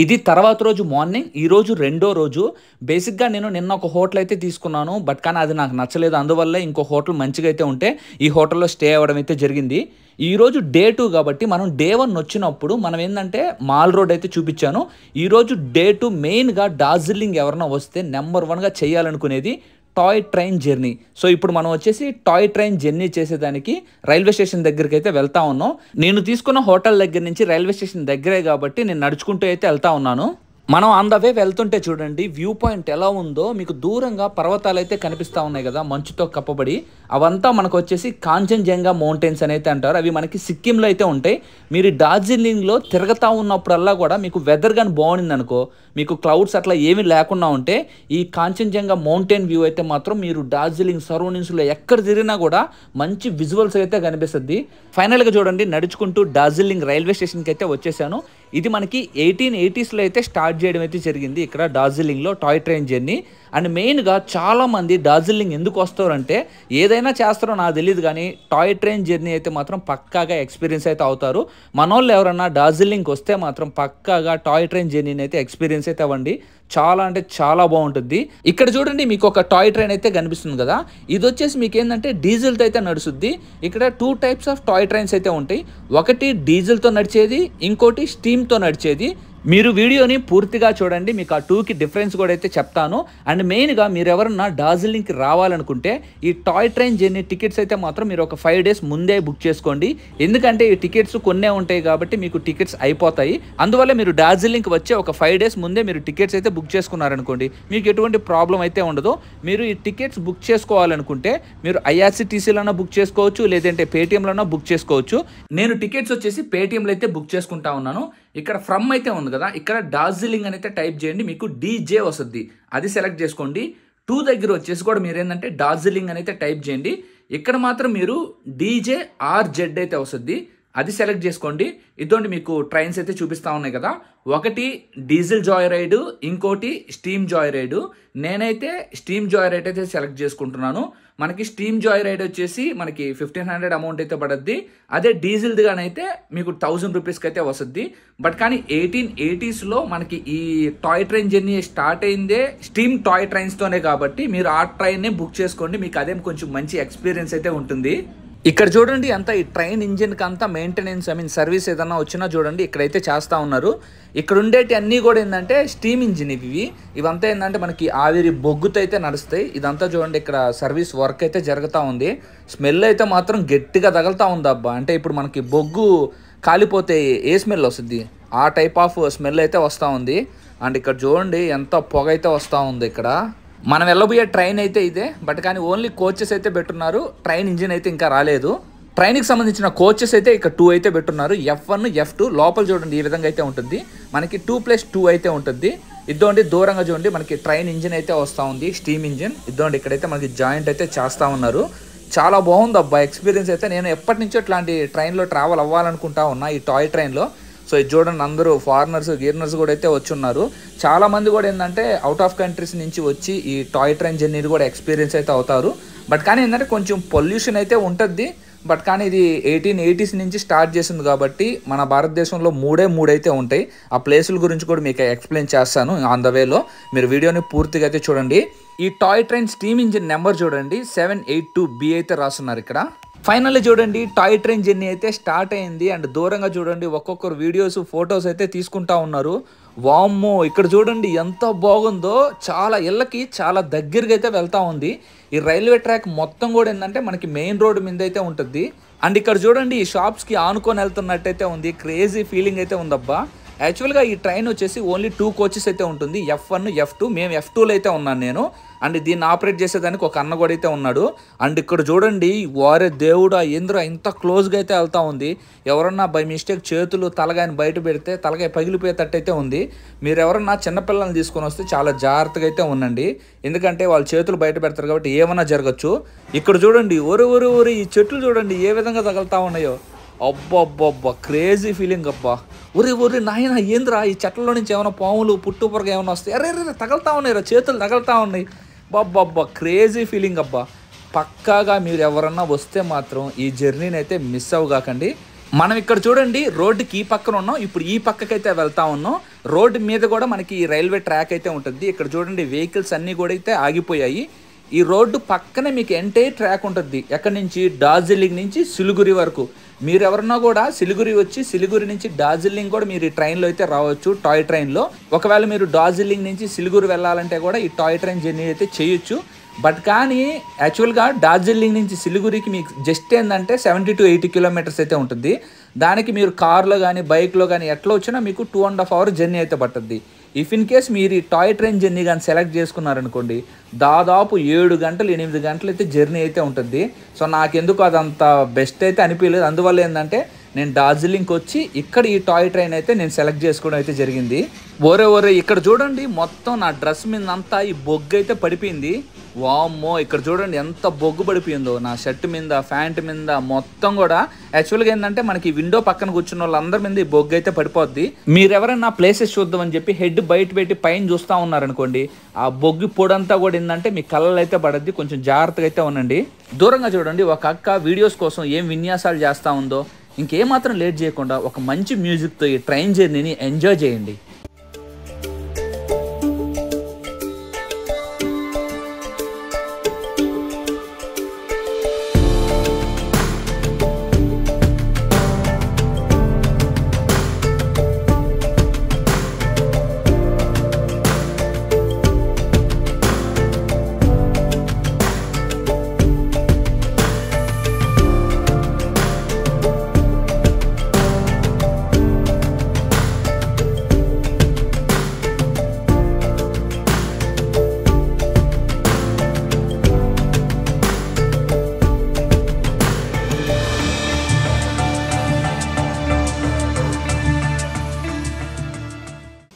ఇది తర్వాత రోజు మార్నింగ్ ఈ రోజు రెండో రోజు. బేసిక్గా నేను నిన్న ఒక హోటల్ అయితే తీసుకున్నాను బట్ కానీ అది నాకు నచ్చలేదు. అందువల్ల ఇంకో హోటల్ మంచిగా అయితే ఉంటే ఈ హోటల్లో స్టే అవ్వడం అయితే జరిగింది. ఈరోజు డే టూ కాబట్టి మనం డే వన్ వచ్చినప్పుడు మనం ఏంటంటే మాల్ రోడ్ అయితే చూపించాను. ఈరోజు డే టూ మెయిన్గా డార్జిలింగ్ ఎవరైనా వస్తే నెంబర్ వన్గా చేయాలనుకునేది టాయ్ ట్రైన్ జర్నీ సో ఇప్పుడు మనం వచ్చేసి టాయ్ ట్రైన్ జర్నీ చేసేదానికి రైల్వే స్టేషన్ దగ్గరికి అయితే వెళ్తా ఉన్నాం. నేను తీసుకున్న హోటల్ దగ్గర నుంచి రైల్వే స్టేషన్ దగ్గరే కాబట్టి నేను నడుచుకుంటూ అయితే వెళ్తా ఉన్నాను. మనం ఆన్ ద వే వెళ్తుంటే చూడండి వ్యూ పాయింట్ ఎలా ఉందో మీకు దూరంగా పర్వతాలు అయితే కనిపిస్తూ ఉన్నాయి కదా మంచుతో కప్పబడి. అవంతా మనకు వచ్చేసి కాంచన్జంగా మౌంటైన్స్ అని అయితే అంటారు. అవి మనకి సిక్కింలో అయితే ఉంటాయి. మీరు డార్జిలింగ్లో తిరగతా ఉన్నప్పుడల్లా కూడా మీకు వెదర్ కానీ బాగుంది అనుకో మీకు క్లౌడ్స్ అట్లా ఏమీ లేకుండా ఉంటే ఈ కాంచన్జంగా మౌంటైన్ వ్యూ అయితే మాత్రం మీరు డార్జిలింగ్ సరౌండింగ్స్లో ఎక్కడ తిరిగినా కూడా మంచి విజువల్స్ అయితే కనిపిస్తుంది. ఫైనల్గా చూడండి నడుచుకుంటూ డార్జిలింగ్ రైల్వే స్టేషన్కి అయితే వచ్చేసాను. ఇది మనకి ఎయిటీన్ ఎయిటీస్లో అయితే స్టార్ట్ చేయడం అయితే జరిగింది. ఇక్కడ డార్జిలింగ్లో టాయ్ ట్రైన్ జర్నీ. అండ్ మెయిన్గా చాలామంది డార్జిలింగ్ ఎందుకు వస్తారంటే ఏదైనా చేస్తారో నాకు తెలియదు కానీ టాయ్ ట్రైన్ జర్నీ అయితే మాత్రం పక్కాగా ఎక్స్పీరియన్స్ అయితే అవుతారు. మనోళ్ళు ఎవరన్నా డార్జిలింగ్కి వస్తే మాత్రం పక్కాగా టాయ్ ట్రైన్ జర్నీని అయితే ఎక్స్పీరియన్స్ అయితే అవ్వండి. చాలా అంటే చాలా బాగుంటుంది. ఇక్కడ చూడండి మీకు ఒక టాయ్ ట్రైన్ అయితే కనిపిస్తుంది కదా. ఇది వచ్చేసి మీకు ఏంటంటే డీజిల్తో అయితే నడుస్తుంది. ఇక్కడ two types of toy trains అయితే ఉంటాయి. ఒకటి డీజిల్తో నడిచేది ఇంకోటి స్టీమ్తో నడిచేది. మీరు వీడియోని పూర్తిగా చూడండి మీకు ఆ టూకి డిఫరెన్స్ కూడా అయితే చెప్తాను. అండ్ మెయిన్గా మీరు ఎవరన్నా డార్జిలింగ్కి రావాలనుకుంటే ఈ టాయ్ ట్రైన్ జర్నీ టికెట్స్ అయితే మాత్రం మీరు ఒక ఫైవ్ డేస్ ముందే బుక్ చేసుకోండి. ఎందుకంటే ఈ టికెట్స్ కొన్నే ఉంటాయి కాబట్టి మీకు టికెట్స్ అయిపోతాయి. అందువల్ల మీరు డార్జిలింగ్కి వచ్చే ఒక ఫైవ్ డేస్ ముందే మీరు టికెట్స్ అయితే బుక్ చేసుకున్నారనుకోండి మీకు ఎటువంటి ప్రాబ్లం అయితే ఉండదు. మీరు ఈ టికెట్స్ బుక్ చేసుకోవాలనుకుంటే మీరు ఐఆర్సీటీసీలోనా బుక్ చేసుకోవచ్చు లేదంటే పేటీఎంలో బుక్ చేసుకోవచ్చు. నేను టికెట్స్ వచ్చేసి పేటీఎంలో అయితే బుక్ చేసుకుంటా ఉన్నాను. ఇక్కడ ఫ్రమ్ అయితే ఉంది కదా ఇక్కడ డార్జిలింగ్ అని అయితే టైప్ చేయండి మీకు డీజే వస్తుంది. అది సెలెక్ట్ చేసుకోండి. టూ దగ్గర వచ్చేసి కూడా మీరు ఏంటంటే డార్జిలింగ్ అని అయితే టైప్ చేయండి. ఇక్కడ మాత్రం మీరు డీజే ఆర్జెడ్ అయితే వస్తుంది. అది సెలెక్ట్ చేసుకోండి. ఇదోండి మీకు ట్రైన్స్ అయితే చూపిస్తా ఉన్నాయి కదా. ఒకటి డీజిల్ జాయ్ రైడ్ ఇంకోటి స్టీమ్ జాయ్ రైడ్. నేనైతే స్టీమ్ జాయ్ రైడ్ అయితే సెలెక్ట్ చేసుకుంటున్నాను. మనకి స్టీమ్ జాయ్ రైడ్ వచ్చేసి మనకి ఫిఫ్టీన్ హండ్రెడ్ అమౌంట్ అయితే పడద్ది. అదే డీజిల్ది అయితే మీకు థౌజండ్ రూపీస్కి అయితే వస్తుంది బట్ కానీ ఎయిటీన్ ఎయిటీస్లో మనకి ఈ టాయ్ ట్రైన్ జర్నీ స్టార్ట్ అయిందే స్టీమ్ టాయ్ ట్రైన్స్తోనే కాబట్టి మీరు ఆ ట్రైన్నే బుక్ చేసుకోండి. మీకు అదే కొంచెం మంచి ఎక్స్పీరియన్స్ అయితే ఉంటుంది. ఇక్కడ చూడండి అంత ఈ ట్రైన్ ఇంజిన్కి అంతా మెయింటెనెన్స్ ఐ మీన్ సర్వీస్ ఏదన్నా వచ్చినా చూడండి ఇక్కడైతే చేస్తూ ఉన్నారు. ఇక్కడ ఉండేటి అన్నీ కూడా ఏంటంటే స్టీమ్ ఇంజిన్ ఇవి. ఇవంతా ఏంటంటే మనకి ఆవిరి బొగ్గుతో అయితే నడుస్తాయి. ఇదంతా చూడండి ఇక్కడ సర్వీస్ వర్క్ అయితే జరుగుతూ ఉంది. స్మెల్ అయితే మాత్రం గట్టిగా తగులుతూ ఉంది అబ్బా. అంటే ఇప్పుడు మనకి బొగ్గు కాలిపోతే ఏ స్మెల్ వస్తుంది? ఆ టైప్ ఆఫ్ స్మెల్ అయితే వస్తూ ఉంది. అండ్ ఇక్కడ చూడండి ఎంత పొగ అయితే వస్తూ ఉంది ఇక్కడ. మనం వెళ్ళబోయే ట్రైన్ అయితే ఇదే బట్ కానీ ఓన్లీ కోచెస్ అయితే పెట్టున్నారు. ట్రైన్ ఇంజిన్ అయితే ఇంకా రాలేదు. ట్రైన్కి సంబంధించిన కోచెస్ అయితే ఇక్కడ టూ అయితే పెట్టున్నారు. ఎఫ్ వన్ ఎఫ్ టూ లోపల చూడండి ఈ విధంగా అయితే ఉంటుంది. మనకి టూ ప్లస్ టూ అయితే ఉంటుంది. ఇద్దోండి దూరంగా చూడండి మనకి ట్రైన్ ఇంజిన్ అయితే వస్తూ ఉంది. Steam engine. ఇద్దోండి ఇక్కడైతే మనకి జాయింట్ అయితే చేస్తూ ఉన్నారు. చాలా బాగుంది అబ్బా ఎక్స్పీరియన్స్ అయితే. నేను ఎప్పటి నుంచో ఇట్లాంటి ట్రైన్లో ట్రావెల్ అవ్వాలనుకుంటా ఉన్నా ఈ టాయ్ ట్రైన్లో. సో ఇది చూడండి అందరూ ఫారినర్స్ గీర్నర్స్ కూడా అయితే వచ్చి ఉన్నారు చాలా మంది కూడా ఏంటంటే అవుట్ ఆఫ్ కంట్రీస్ నుంచి వచ్చి ఈ టాయ్ ట్రైన్ జర్నీ కూడా ఎక్స్పీరియన్స్ అయితే అవుతారు. బట్ కానీ ఏంటంటే కొంచెం పొల్యూషన్ అయితే ఉంటుంది బట్ కానీ ఇది ఎయిటీన్ ఎయిటీస్ నుంచి స్టార్ట్ చేసింది కాబట్టి మన భారతదేశంలో మూడే మూడైతే ఉంటాయి. ఆ ప్లేసుల గురించి కూడా మీకు ఎక్స్ప్లెయిన్ చేస్తాను ఆన్ ద వేలో మీరు వీడియోని పూర్తిగా అయితే చూడండి. ఈ toy train steam engine number చూడండి సెవెన్ ఎయిట్ టూ బి అయితే రాస్తున్నారు ఇక్కడ. ఫైనల్లీ చూడండి టాయ్ ట్రైన్ జర్నీ అయితే స్టార్ట్ అయింది. అండ్ దూరంగా చూడండి ఒక్కొక్కరు వీడియోస్ ఫొటోస్ అయితే తీసుకుంటా ఉన్నారు. వామ్మో ఇక్కడ చూడండి ఎంత బాగుందో. చాలా ఇళ్ళకి చాలా దగ్గరగా అయితే వెళ్తా ఉంది. ఈ రైల్వే ట్రాక్ మొత్తం కూడా ఏంటంటే మనకి మెయిన్ రోడ్ మీద అయితే ఉంటుంది. అండ్ ఇక్కడ చూడండి ఈ షాప్స్కి ఆనుకొని వెళ్తున్నట్టయితే ఉంది. క్రేజీ ఫీలింగ్ అయితే ఉందబ్బా. యాక్చువల్గా ఈ ట్రైన్ వచ్చేసి ఓన్లీ టూ కోచెస్ అయితే ఉంటుంది. ఎఫ్ వన్ ఎఫ్ టూ మేము ఎఫ్ టూలో అయితే ఉన్నాను నేను. అండ్ దీన్ని ఆపరేట్ చేసేదానికి ఒక అన్న కూడా అయితే ఉన్నాడు. అండ్ ఇక్కడ చూడండి వారే ఆ ఇంద్రో ఇంత క్లోజ్గా అయితే వెళ్తా ఉంది. ఎవరన్నా బై మిస్టేక్ చేతులు తలగాయని బయట పెడితే తలగాయ పగిలిపోయేటట్టు అయితే ఉంది. మీరు ఎవరన్నా చిన్నపిల్లల్ని తీసుకొని వస్తే చాలా జాగ్రత్తగా అయితే ఉండండి. ఎందుకంటే వాళ్ళ చేతులు బయట పెడతారు కాబట్టి ఏమన్నా జరగచ్చు. ఇక్కడ చూడండి ఒరు ఒరు ఒరు ఈ చెట్లు చూడండి ఏ విధంగా తగులుతూ ఉన్నాయో. అబ్బబ్బబ్బా క్రేజీ ఫీలింగ్ అబ్బా. ఒరే ఒరే నాయన ఏంద్రా? ఈ చెట్లలో నుంచి ఏమైనా పాములు పుట్టుపురగా ఏమైనా వస్తాయి? అరే రే తగలుతా ఉన్నాయి రా చేతులు తగలుతా ఉన్నాయి. బాబ్బబ్బా క్రేజీ ఫీలింగ్ అబ్బా. పక్కాగా మీరు ఎవరన్నా వస్తే మాత్రం ఈ జర్నీని అయితే మిస్ అవ్వగాకండి. మనం ఇక్కడ చూడండి రోడ్డుకి ఈ పక్కన ఉన్నాం. ఇప్పుడు ఈ పక్కకైతే వెళ్తా ఉన్నాం. రోడ్డు మీద కూడా మనకి ఈ రైల్వే ట్రాక్ అయితే ఉంటుంది. ఇక్కడ చూడండి వెహికల్స్ అన్నీ కూడా అయితే ఆగిపోయాయి. ఈ రోడ్డు పక్కనే మీకు ఎంటైర్ ట్రాక్ ఉంటుంది. ఎక్కడి నుంచి? డార్జిలింగ్ నుంచి సిలుగురి వరకు. మీరు ఎవరన్నా కూడా సిలిగురి వచ్చి సిలిగురి నుంచి డార్జిలింగ్ కూడా మీరు ఈ ట్రైన్లో అయితే రావచ్చు టాయ్ ట్రైన్లో. ఒకవేళ మీరు డార్జిలింగ్ నుంచి సిలిగురి వెళ్ళాలంటే కూడా ఈ టాయ్ ట్రైన్ జర్నీ అయితే చేయొచ్చు. బట్ కానీ యాక్చువల్గా డార్జిలింగ్ నుంచి సిలిగురికి మీకు జస్ట్ ఏంటంటే సెవెంటీ టు ఎయిటీ కిలోమీటర్స్ అయితే ఉంటుంది. దానికి మీరు కార్లో కానీ బైక్లో కానీ ఎట్లా వచ్చినా మీకు two and half hour journey అయితే పట్టుద్ది ఇఫ్ ఇన్ కేస్ మీరు ఈ టాయ్ ట్రైన్ జర్నీ కానీ సెలెక్ట్ చేసుకున్నారనుకోండి దాదాపు ఏడు గంటలు ఎనిమిది గంటలు అయితే జర్నీ అయితే ఉంటుంది. సో నాకెందుకు అదంత బెస్ట్ అయితే అనిపించలేదు అందువల్ల ఏంటంటే నేను డార్జిలింగ్కి వచ్చి ఇక్కడ ఈ టాయ్ ట్రైన్ అయితే నేను సెలెక్ట్ చేసుకోవడం అయితే జరిగింది. ఓరే ఓరే ఇక్కడ చూడండి మొత్తం నా డ్రెస్ మీద అంతా ఈ బొగ్గు అయితే పడిపోయింది. వామ్మో ఇక్కడ చూడండి ఎంత బొగ్గు పడిపోయిందో. నా షర్ట్ మీద ప్యాంట్ మీద మొత్తం కూడా. యాక్చువల్గా ఏంటంటే మనకి విండో పక్కన కూర్చున్న వాళ్ళందరి మీద ఈ బొగ్గు అయితే పడిపోద్ది. మీరెవరైనా ప్లేసెస్ చూద్దామని చెప్పి హెడ్ బయట పెట్టి పైన చూస్తూ ఉన్నారనుకోండి ఆ బొగ్గు పొడంతా కూడా ఏంటంటే మీ కళ్ళలు అయితే పడద్ది. కొంచెం జాగ్రత్తగా అయితే ఉండండి. దూరంగా చూడండి ఒక అక్క వీడియోస్ కోసం ఏం విన్యాసాలు చేస్తూ ఉందో. ఇంకేమాత్రం లేట్ చేయకుండా ఒక మంచి మ్యూజిక్తో ఈ ట్రైన్ జర్నీని ఎంజాయ్ చేయండి.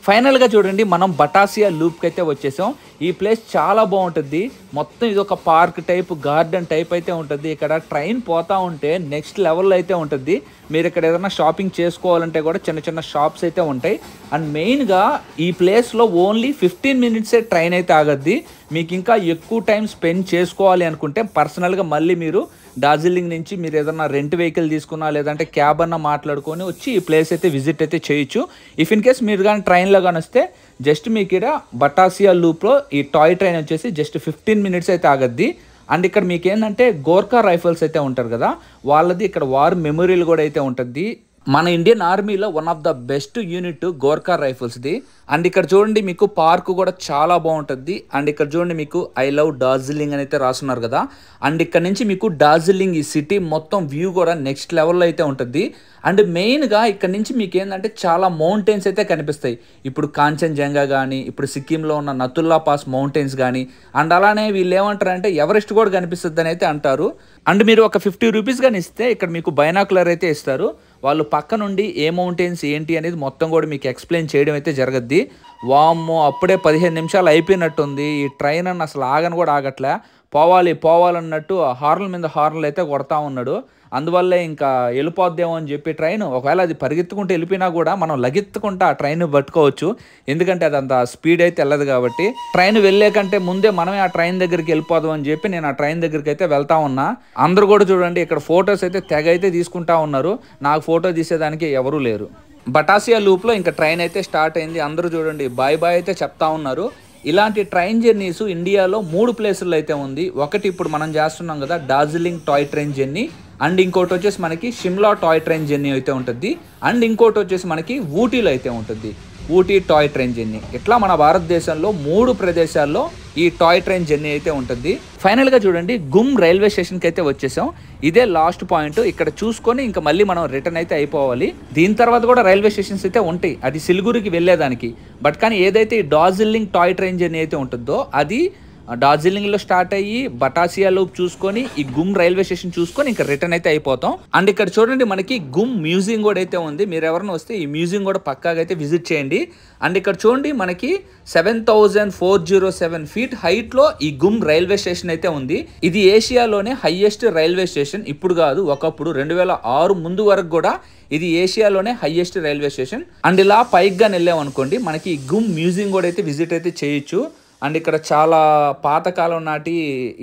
ఫైనల్గా చూడండి మనం బటాసియా లూప్కి అయితే వచ్చేసాం. ఈ ప్లేస్ చాలా బాగుంటుంది. మొత్తం ఇది ఒక పార్క్ టైప్ గార్డెన్ టైప్ అయితే ఉంటుంది. ఇక్కడ ట్రైన్ పోతా ఉంటే నెక్స్ట్ లెవెల్లో అయితే ఉంటుంది. మీరు ఇక్కడ ఏదైనా షాపింగ్ చేసుకోవాలంటే కూడా చిన్న చిన్న షాప్స్ అయితే ఉంటాయి. అండ్ మెయిన్గా ఈ ప్లేస్లో ఓన్లీ ఫిఫ్టీన్ మినిట్సే ట్రైన్ అయితే ఆగద్ది. మీకు ఇంకా ఎక్కువ టైం స్పెండ్ చేసుకోవాలి అనుకుంటే పర్సనల్గా మళ్ళీ మీరు డార్జిలింగ్ నుంచి మీరు ఏదైనా రెంట్ వెహికల్ తీసుకున్నా లేదంటే క్యాబ్ అన్న మాట్లాడుకొని వచ్చి ఈ ప్లేస్ అయితే విజిట్ అయితే చేయొచ్చు. ఇఫ్ ఇన్ కేస్ మీరు కానీ ట్రైన్లో కానీ వస్తే జస్ట్ మీకు ఇక్కడ బటాసియా లూప్లో ఈ టాయ్ ట్రైన్ వచ్చేసి జస్ట్ ఫిఫ్టీన్ మినిట్స్ అయితే ఆగద్ది. అండ్ ఇక్కడ మీకు ఏంటంటే గోర్ఖా రైఫల్స్ అయితే ఉంటారు కదా వాళ్ళది ఇక్కడ వార్ మెమోరియల్ కూడా అయితే ఉంటుంది మన ఇండియన్ ఆర్మీలో one of the best unit Gorkha రైఫిల్స్ది and ఇక్కడ చూడండి మీకు పార్క్ కూడా చాలా బాగుంటుంది. అండ్ ఇక్కడ చూడండి మీకు ఐ లవ్ డార్జిలింగ్ అని అయితే రాస్తున్నారు కదా. అండ్ ఇక్కడ నుంచి మీకు డార్జిలింగ్ ఈ సిటీ మొత్తం వ్యూ కూడా నెక్స్ట్ లెవెల్లో అయితే ఉంటుంది. అండ్ మెయిన్గా ఇక్కడ నుంచి మీకు ఏంటంటే చాలా మౌంటైన్స్ అయితే కనిపిస్తాయి. ఇప్పుడు కాంచన్జంగా కానీ ఇప్పుడు సిక్కింలో ఉన్న నతుల్లా పాస్ మౌంటైన్స్ కానీ అండ్ అలానే వీళ్ళు ఏమంటారంటే ఎవరెస్ట్ కూడా కనిపిస్తుంది అని అయితే అంటారు. అండ్ మీరు ఒక ఫిఫ్టీ రూపీస్ కానీ ఇస్తే ఇక్కడ మీకు బైనాకులర్ అయితే ఇస్తారు. వాళ్ళు పక్క నుండి ఏ మౌంటైన్స్ ఏంటి అనేది మొత్తం కూడా మీకు ఎక్స్ప్లెయిన్ చేయడం అయితే జరగద్ది. వామ్మో అప్పుడే పదిహేను నిమిషాలు అయిపోయినట్టుంది. ఈ ట్రైన్ అని అసలు ఆగని కూడా ఆగట్లే. పోవాలి పోవాలన్నట్టు హార్న్ల మీద హార్న్లు అయితే కొడతా ఉన్నాడు. అందువల్లే ఇంకా వెళ్ళిపోద్దేమో అని చెప్పి ట్రైన్ ఒకవేళ అది పరిగెత్తుకుంటూ వెళ్ళిపోయినా కూడా మనం లగెత్తుకుంటూ ఆ ట్రైన్ పట్టుకోవచ్చు. ఎందుకంటే అది అంత స్పీడ్ అయితే వెళ్ళదు కాబట్టి. ట్రైన్ వెళ్ళే కంటే ముందే మనమే ఆ ట్రైన్ దగ్గరికి వెళ్ళిపోదాం అని చెప్పి నేను ఆ ట్రైన్ దగ్గరికి అయితే వెళ్తా ఉన్నా. అందరూ కూడా చూడండి ఇక్కడ ఫొటోస్ అయితే తెగ అయితే తీసుకుంటా ఉన్నారు. నాకు ఫోటో తీసేదానికి ఎవరూ లేరు. బటాసియా లూప్లో ఇంకా ట్రైన్ అయితే స్టార్ట్ అయింది. అందరూ చూడండి బాయ్ బాయ్ అయితే చెప్తా ఉన్నారు. ఇలాంటి ట్రైన్ జర్నీస్ ఇండియాలో మూడు ప్లేసుల్లో అయితే ఉంది. ఒకటి ఇప్పుడు మనం చేస్తున్నాం కదా Darjeeling toy train journey and ఇంకోటి వచ్చేసి మనకి షిమ్లా టాయ్ ట్రైన్ జర్నీ అయితే ఉంటుంది. అండ్ ఇంకోటి వచ్చేసి మనకి ఊటీలో అయితే ఉంటుంది. Ooty toy train journey. ఇట్లా మన భారతదేశంలో మూడు ప్రదేశాల్లో ఈ టాయ్ ట్రైన్ జర్నీ అయితే ఉంటుంది. ఫైనల్గా చూడండి గుమ్ రైల్వే స్టేషన్కి అయితే వచ్చేసాం. ఇదే లాస్ట్ పాయింట్ ఇక్కడ చూసుకొని ఇంకా మళ్ళీ మనం రిటర్న్ అయితే అయిపోవాలి. దీని తర్వాత కూడా రైల్వే స్టేషన్స్ అయితే ఉంటాయి. అది సిలిగురికి వెళ్ళేదానికి. బట్ కానీ ఏదైతే ఈ డార్జిలింగ్ టాయ్ ట్రైన్ జర్నీ అయితే ఉంటుందో అది డార్జిలింగ్లో స్టార్ట్ అయ్యి బటాసియా లూప్ చూసుకొని ఈ గుమ్ రైల్వే స్టేషన్ చూసుకొని ఇంకా రిటర్న్ అయితే అయిపోతాం. అండ్ ఇక్కడ చూడండి మనకి గుమ్ మ్యూజియం కూడా అయితే ఉంది. మీరు ఎవరైనా వస్తే ఈ మ్యూజియం కూడా పక్కాగా అయితే విజిట్ చేయండి. అండ్ ఇక్కడ చూడండి మనకి seven thousand four zero seven feet హైట్లో ఈ గుమ్ రైల్వే స్టేషన్ అయితే ఉంది. ఇది ఏషియాలోనే హైయెస్ట్ రైల్వే స్టేషన్. ఇప్పుడు కాదు ఒకప్పుడు రెండు వేల ఆరు ముందు వరకు కూడా ఇది ఏషియాలోనే హైయెస్ట్ రైల్వే స్టేషన్. అండ్ ఇలా పైకి వెళ్ళాం అనుకోండి మనకి గుమ్ మ్యూజియం కూడా అయితే విజిట్ అయితే చేయొచ్చు. అండ్ ఇక్కడ చాలా పాతకాలం నాటి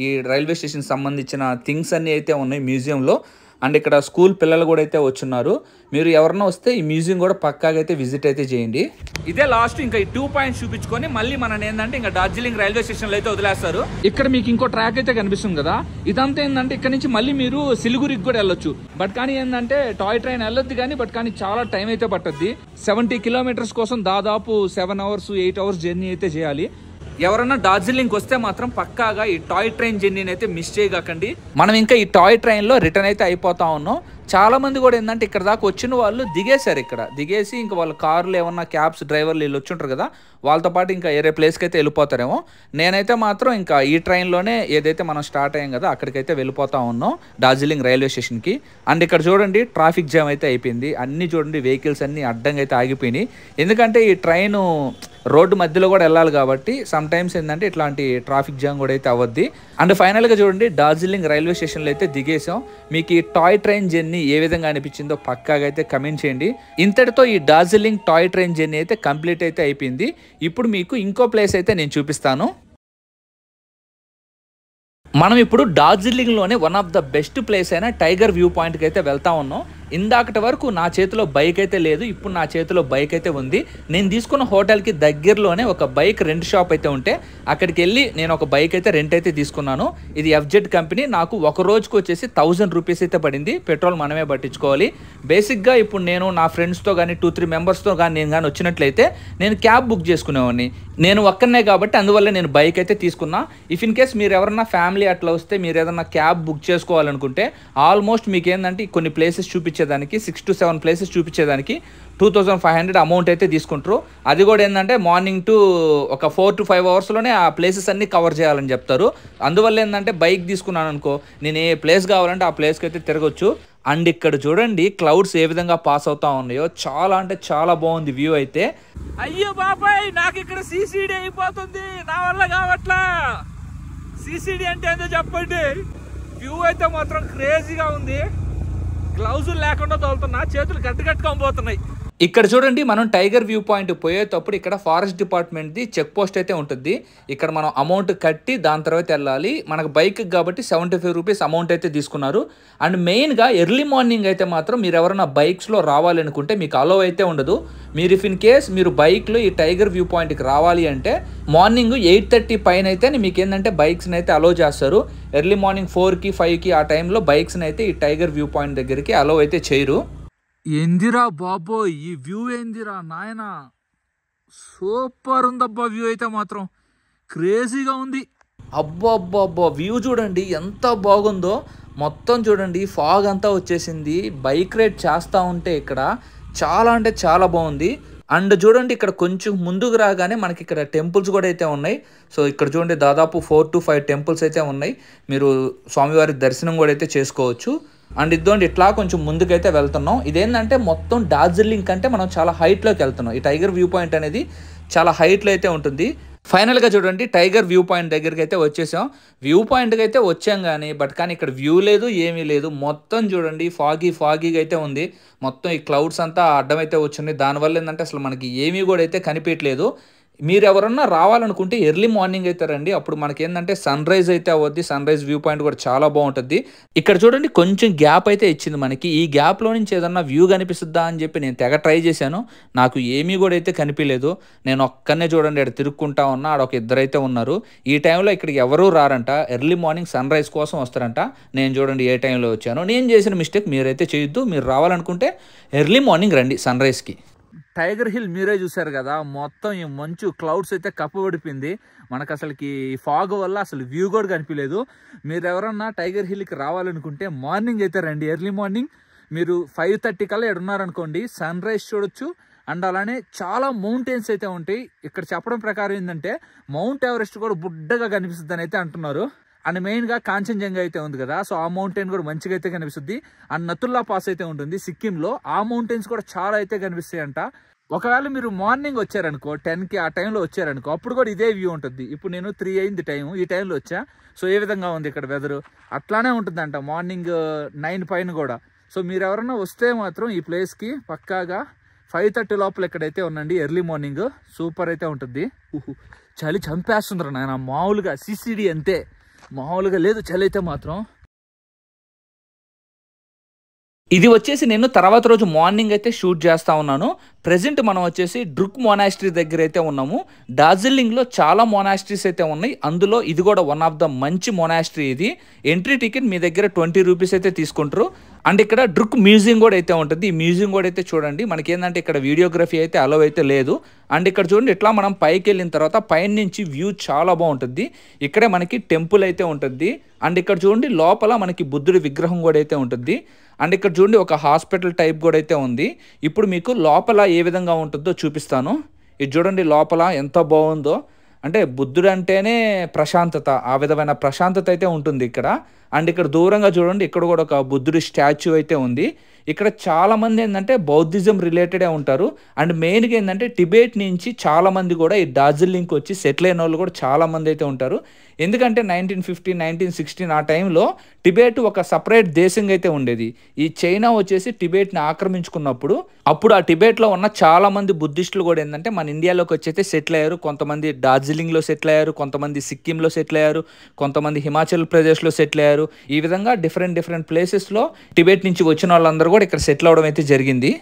ఈ రైల్వే స్టేషన్ సంబంధించిన థింగ్స్ అన్నీ అయితే ఉన్నాయి మ్యూజియంలో. అండ్ ఇక్కడ స్కూల్ పిల్లలు కూడా అయితే వచ్చున్నారు. మీరు ఎవరన్నా వస్తే ఈ మ్యూజియం కూడా పక్కాగా అయితే విజిట్ అయితే చేయండి. ఇదే లాస్ట్ ఇంకా ఈ టూ పాయింట్స్ చూపించుకొని మళ్ళీ మనం ఏంటంటే ఇంకా డార్జిలింగ్ రైల్వే స్టేషన్లో అయితే వదిలేస్తారు. ఇక్కడ మీకు ఇంకో ట్రాక్ అయితే కనిపిస్తుంది కదా. ఇదంతా ఏంటంటే ఇక్కడ నుంచి మళ్ళీ మీరు సిలిగురికి కూడా వెళ్ళొచ్చు. బట్ కానీ ఏంటంటే టాయ్ ట్రైన్ వెళ్ళొద్దు కానీ బట్ కానీ చాలా టైం అయితే పట్టద్ది. సెవెంటీ కిలోమీటర్స్ కోసం దాదాపు seven hours eight hours journey అయితే చేయాలి. ఎవరన్నా డార్జిలింగ్ వస్తే మాత్రం పక్కాగా ఈ టాయ్ ట్రైన్ జర్నీని అయితే మిస్ చేయకండి మనం ఇంకా ఈ టాయ్ ట్రైన్లో రిటర్న్ అయితే అయిపోతా ఉన్నాం. చాలా మంది కూడా ఏంటంటే ఇక్కడ దాకా వచ్చిన వాళ్ళు దిగేశారు ఇక్కడ. దిగేసి ఇంకా వాళ్ళ కార్లు ఏమన్నా క్యాబ్స్ డ్రైవర్లు వీళ్ళు వచ్చుంటారు కదా వాళ్ళతో పాటు ఇంకా వేరే ప్లేస్కి అయితే వెళ్ళిపోతారేమో. నేనైతే మాత్రం ఇంకా ఈ ట్రైన్లోనే ఏదైతే మనం స్టార్ట్ అయ్యాం కదా అక్కడికైతే వెళ్ళిపోతా ఉన్నాం డార్జిలింగ్ రైల్వే స్టేషన్కి అండ్ ఇక్కడ చూడండి ట్రాఫిక్ జామ్ అయితే అయిపోయింది. అన్నీ చూడండి వెహికల్స్ అన్నీ అడ్డంగా అయితే ఆగిపోయినాయి. ఎందుకంటే ఈ ట్రైన్ రోడ్డు మధ్యలో కూడా వెళ్ళాలి కాబట్టి సమ్ టైమ్స్ ఏంటంటే ఇట్లాంటి ట్రాఫిక్ జామ్ కూడా అయితే అవ్వద్ది. అండ్ ఫైనల్గా చూడండి డార్జిలింగ్ రైల్వే స్టేషన్లో అయితే దిగేసాం మీకు ఈ టాయ్ ట్రైన్ జర్నీ ఏ విధంగా అనిపించిందో పక్కాగా అయితే కమెంట్ చేయండి. ఇంతటితో ఈ డార్జిలింగ్ టాయ్ ట్రైన్ జర్నీ అయితే కంప్లీట్ అయితే అయిపోయింది. ఇప్పుడు మీకు ఇంకో ప్లేస్ అయితే నేను చూపిస్తాను. మనం ఇప్పుడు డార్జిలింగ్లోనే one of the best place అయిన టైగర్ వ్యూ పాయింట్కి అయితే వెళ్తా ఉన్నాం. ఇందాకటి వరకు నా చేతిలో బైక్ అయితే లేదు ఇప్పుడు నా చేతిలో బైక్ అయితే ఉంది. నేను తీసుకున్న హోటల్కి దగ్గరలోనే ఒక బైక్ రెంట్ షాప్ అయితే ఉంటే అక్కడికి వెళ్ళి నేను ఒక బైక్ అయితే రెంట్ అయితే తీసుకున్నాను. ఇది ఎఫ్జెడ్ కంపెనీ నాకు ఒక రోజుకు వచ్చేసి థౌజండ్ రూపీస్ అయితే పడింది. పెట్రోల్ మనమే పట్టించుకోవాలి. బేసిక్గా ఇప్పుడు నేను నా ఫ్రెండ్స్తో కానీ టూ త్రీ మెంబర్స్తో కానీ నేను కానీ వచ్చినట్లయితే నేను క్యాబ్ బుక్ చేసుకునేవాడిని. నేను ఒక్కనే కాబట్టి అందువల్ల నేను బైక్ అయితే తీసుకున్నా. ఇఫ్ ఇన్ కేస్ మీరు ఎవరన్నా ఫ్యామిలీ అట్లా వస్తే మీరు ఏదన్నా క్యాబ్ బుక్ చేసుకోవాలనుకుంటే ఆల్మోస్ట్ మీకు ఏంటంటే కొన్ని ప్లేసెస్ చూపించారు చూపించేదానికి six to seven places చూపించేదానికి two thousand five hundred amount అయితే తీసుకుంటారు. అది కూడా ఏంటంటే మార్నింగ్ టు ఒక ఫోర్ టు ఫైవ్ అవర్స్లోనే ఆ ప్లేసెస్ అన్నీ కవర్ చేయాలని చెప్తారు. అందువల్ల ఏంటంటే బైక్ తీసుకున్నాను అనుకో నేను ఏ ప్లేస్ కావాలంటే ఆ ప్లేస్కి అయితే తిరగొచ్చు. అండ్ ఇక్కడ చూడండి క్లౌడ్స్ ఏ విధంగా పాస్ అవుతా ఉన్నాయో. చాలా అంటే చాలా బాగుంది వ్యూ అయితే. అయ్యో బాబాయ్ నాకు ఇక్కడ సిసిడి అయిపోతుంది. నా వల్ల కావట్లా. సిసిడి అంటే ఏందో చెప్పండి. వ్యూ అయితే మాత్రం క్రేజీగా ఉంది. గ్లౌజులు లేకుండా తోలుతున్నా చేతులు గట్టి కట్టుకొని ఇక్కడ చూడండి మనం టైగర్ వ్యూ పాయింట్ పోయేటప్పుడు ఇక్కడ ఫారెస్ట్ డిపార్ట్మెంట్ది చెక్ పోస్ట్ అయితే ఉంటుంది. ఇక్కడ మనం అమౌంట్ కట్టి దాని తర్వాత వెళ్ళాలి. మనకు బైక్ కాబట్టి సెవెంటీ ఫైవ్ రూపీస్ అమౌంట్ అయితే తీసుకున్నారు. అండ్ మెయిన్గా ఎర్లీ మార్నింగ్ అయితే మాత్రం మీరు ఎవరైనా బైక్స్లో రావాలనుకుంటే మీకు అలో అయితే ఉండదు. మీరు ఇఫ్ ఇన్ కేస్ మీరు బైక్లో ఈ టైగర్ వ్యూ పాయింట్కి రావాలి అంటే మార్నింగ్ ఎయిట్ థర్టీ పైన అయితే మీకు ఏంటంటే బైక్స్ని అయితే అలో చేస్తారు. ఎర్లీ మార్నింగ్ ఫోర్కి ఫైవ్కి ఆ టైంలో బైక్స్ని అయితే ఈ టైగర్ వ్యూ పాయింట్ దగ్గరికి అలో అయితే చేయరు. ఏందిరా బాబోయ్ ఈ వ్యూ ఏందిరా నాయనా? సూపర్ ఉందబ్బా వ్యూ అయితే మాత్రం. క్రేజీగా ఉంది. అబ్బో అబ్బో అబ్బో వ్యూ చూడండి ఎంత బాగుందో. మొత్తం చూడండి ఫాగ్ అంతా వచ్చేసింది. బైక్ రైడ్ చేస్తూ ఉంటే ఇక్కడ చాలా అంటే చాలా బాగుంది. అండ్ చూడండి ఇక్కడ కొంచెం ముందుకు రాగానే మనకి ఇక్కడ టెంపుల్స్ కూడా అయితే ఉన్నాయి. సో ఇక్కడ చూడండి దాదాపు ఫోర్ టు ఫైవ్ టెంపుల్స్ అయితే ఉన్నాయి. మీరు స్వామివారి దర్శనం కూడా అయితే చేసుకోవచ్చు. అండ్ ఇదోండి ఇట్లా కొంచెం ముందుకైతే వెళ్తున్నాం. ఇదేంటంటే మొత్తం డార్జిలింగ్ కంటే మనం చాలా హైట్లోకి వెళ్తున్నాం. ఈ టైగర్ వ్యూ పాయింట్ అనేది చాలా హైట్లో అయితే ఉంటుంది. ఫైనల్గా చూడండి టైగర్ వ్యూ పాయింట్ దగ్గరికి అయితే వచ్చేసాం. వ్యూ పాయింట్కి అయితే వచ్చాం కానీ బట్ కానీ ఇక్కడ వ్యూ లేదు ఏమీ లేదు. మొత్తం చూడండి ఫాగీ ఫాగీగా అయితే ఉంది. మొత్తం ఈ క్లౌడ్స్ అంతా అడ్డమైతే వచ్చింది దానివల్ల ఏంటంటే అసలు మనకి ఏమీ కూడా అయితే కనిపించట్లేదు. మీరు ఎవరన్నా రావాలనుకుంటే ఎర్లీ మార్నింగ్ అయితే రండి. అప్పుడు మనకి ఏంటంటే సన్ రైజ్ అయితే అవ్వద్ది. సన్ రైజ్ వ్యూ పాయింట్ కూడా చాలా బాగుంటుంది ఇక్కడ చూడండి కొంచెం గ్యాప్ అయితే ఇచ్చింది మనకి. ఈ గ్యాప్లో నుంచి ఏదన్నా వ్యూ కనిపిస్తుందా అని చెప్పి నేను తెగ ట్రై చేశాను. నాకు ఏమీ కూడా అయితే కనిపించలేదు నేను ఒక్కనే చూడండి ఇక్కడ తిరుక్కుంటా ఉన్నా ఆడ ఒక ఇద్దరైతే ఉన్నారు. ఈ టైంలో ఇక్కడికి ఎవరూ రారంట. ఎర్లీ మార్నింగ్ సన్ రైజ్ కోసం వస్తారంట. నేను చూడండి ఏ టైంలో వచ్చాను. నేను చేసిన మిస్టేక్ మీరైతే చేయొద్దు. మీరు రావాలనుకుంటే ఎర్లీ మార్నింగ్ రండి సన్ రైజ్కి. టైగర్ హిల్ మీరే చూసారు కదా మొత్తం ఈ మంచు క్లౌడ్స్ అయితే కప్పబడిపోయింది. మనకు అసలుకి ఫాగ్ వల్ల అసలు వ్యూ కూడా కనిపించలేదు. మీరు ఎవరన్నా టైగర్ హిల్కి రావాలనుకుంటే మార్నింగ్ అయితే రండి ఎర్లీ మార్నింగ్ మీరు ఫైవ్ థర్టీ కల్లా ఇక్కడ ఉన్నారనుకోండి సన్ రైజ్ చూడొచ్చు. అండ్ అలానే చాలా మౌంటైన్స్ అయితే ఉంటాయి. ఇక్కడ చెప్పడం ప్రకారం ఏంటంటే మౌంట్ ఎవరెస్ట్ కూడా బుడ్డగా కనిపిస్తుంది అయితే అంటున్నారు. అండ్ మెయిన్గా కాంచన్జంగా అయితే ఉంది కదా సో ఆ మౌంటైన్ కూడా మంచిగా అయితే కనిపిస్తుంది. అండ్ నతుల్లా పాస్ అయితే ఉంటుంది సిక్కింలో. ఆ మౌంటైన్స్ కూడా చాలా అయితే కనిపిస్తాయి అంట ఒకవేళ మీరు మార్నింగ్ వచ్చారనుకో టెన్కి ఆ టైంలో వచ్చారనుకో అప్పుడు కూడా ఇదే వ్యూ ఉంటుంది. ఇప్పుడు నేను త్రీ అయింది టైం ఈ టైంలో వచ్చా. సో ఏ విధంగా ఉంది ఇక్కడ వెదరు అట్లానే ఉంటుందంట మార్నింగ్ uh, నైన్ పైన కూడా. సో మీరు ఎవరైనా వస్తే మాత్రం ఈ ప్లేస్కి పక్కాగా ఫైవ్ థర్టీ లోపల ఎక్కడైతే ఉండండి ఎర్లీ మార్నింగ్ సూపర్ అయితే ఉంటుంది. ఉహు, చలి చంపేస్తుండ్రు నాయన మామూలుగా సిసిడి అంతే. మామూలుగా లేదు చలి అయితే మాత్రం. ఇది వచ్చేసి నేను తర్వాత రోజు మార్నింగ్ అయితే షూట్ చేస్తా ఉన్నాను. ప్రజెంట్ మనం వచ్చేసి డ్రుక్ మొనాస్ట్రీ దగ్గర అయితే ఉన్నాము. డార్జిలింగ్లో చాలా మొనాస్ట్రీస్ అయితే ఉన్నాయి. అందులో ఇది కూడా వన్ ఆఫ్ ద మంచి మొనాస్ట్రీ ఇది. ఎంట్రీ టికెట్ మీ దగ్గర ట్వంటీ రూపీస్ అయితే తీసుకుంటారు. అండ్ ఇక్కడ డ్రుక్ మ్యూజియం కూడా అయితే ఉంటుంది. ఈ మ్యూజియం కూడా అయితే చూడండి. మనకి ఏంటంటే ఇక్కడ వీడియోగ్రఫీ అయితే అలవ్ అయితే లేదు. అండ్ ఇక్కడ చూడండి ఇట్లా మనం పైకి వెళ్ళిన తర్వాత పైన నుంచి వ్యూ చాలా బాగుంటుంది. ఇక్కడే మనకి టెంపుల్ అయితే ఉంటుంది. అండ్ ఇక్కడ చూడండి లోపల మనకి బుద్ధుడి విగ్రహం కూడా అయితే ఉంటుంది. అండ్ ఇక్కడ చూడండి ఒక హాస్పిటల్ టైప్ కూడా అయితే ఉంది. ఇప్పుడు మీకు లోపల ఏ విధంగా ఉంటుందో చూపిస్తాను. ఇది చూడండి లోపల ఎంత బాగుందో. అంటే బుద్ధుడు అంటేనే ప్రశాంతత ఆ విధమైన ప్రశాంతత అయితే ఉంటుంది ఇక్కడ. అండ్ ఇక్కడ దూరంగా చూడండి ఇక్కడ కూడా ఒక బుద్ధుడి స్టాచ్యూ అయితే ఉంది. ఇక్కడ చాలామంది ఏంటంటే బౌద్ధిజం రిలేటెడే ఉంటారు. అండ్ మెయిన్గా ఏంటంటే టిబేట్ నుంచి చాలామంది కూడా ఈ డార్జిలింగ్కి వచ్చి సెటిల్ అయిన వాళ్ళు కూడా చాలామంది అయితే ఉంటారు. ఎందుకంటే నైన్టీన్ ఫిఫ్టీన్ నైన్టీన్ సిక్స్టీన్ ఆ టైంలో టిబెట్ ఒక సపరేట్ దేశంగా అయితే ఉండేది. ఈ చైనా వచ్చేసి టిబెట్ని ఆక్రమించుకున్నప్పుడు అప్పుడు ఆ టిబెట్లో ఉన్న చాలా మంది బుద్ధిస్టులు కూడా ఏంటంటే మన ఇండియాలోకి వచ్చి అయితే సెటిల్ అయ్యారు. కొంతమంది డార్జిలింగ్లో సెటిల్ అయ్యారు కొంతమంది సిక్కింలో సెటిల్ అయ్యారు కొంతమంది హిమాచల్ ప్రదేశ్లో సెటిల్ అయ్యారు. ఈ విధంగా డిఫరెంట్ డిఫరెంట్ ప్లేసెస్లో టిబెట్ నుంచి వచ్చిన వాళ్ళందరూ కూడా ఇక్కడ సెటిల్ అవడం అయితే జరిగింది.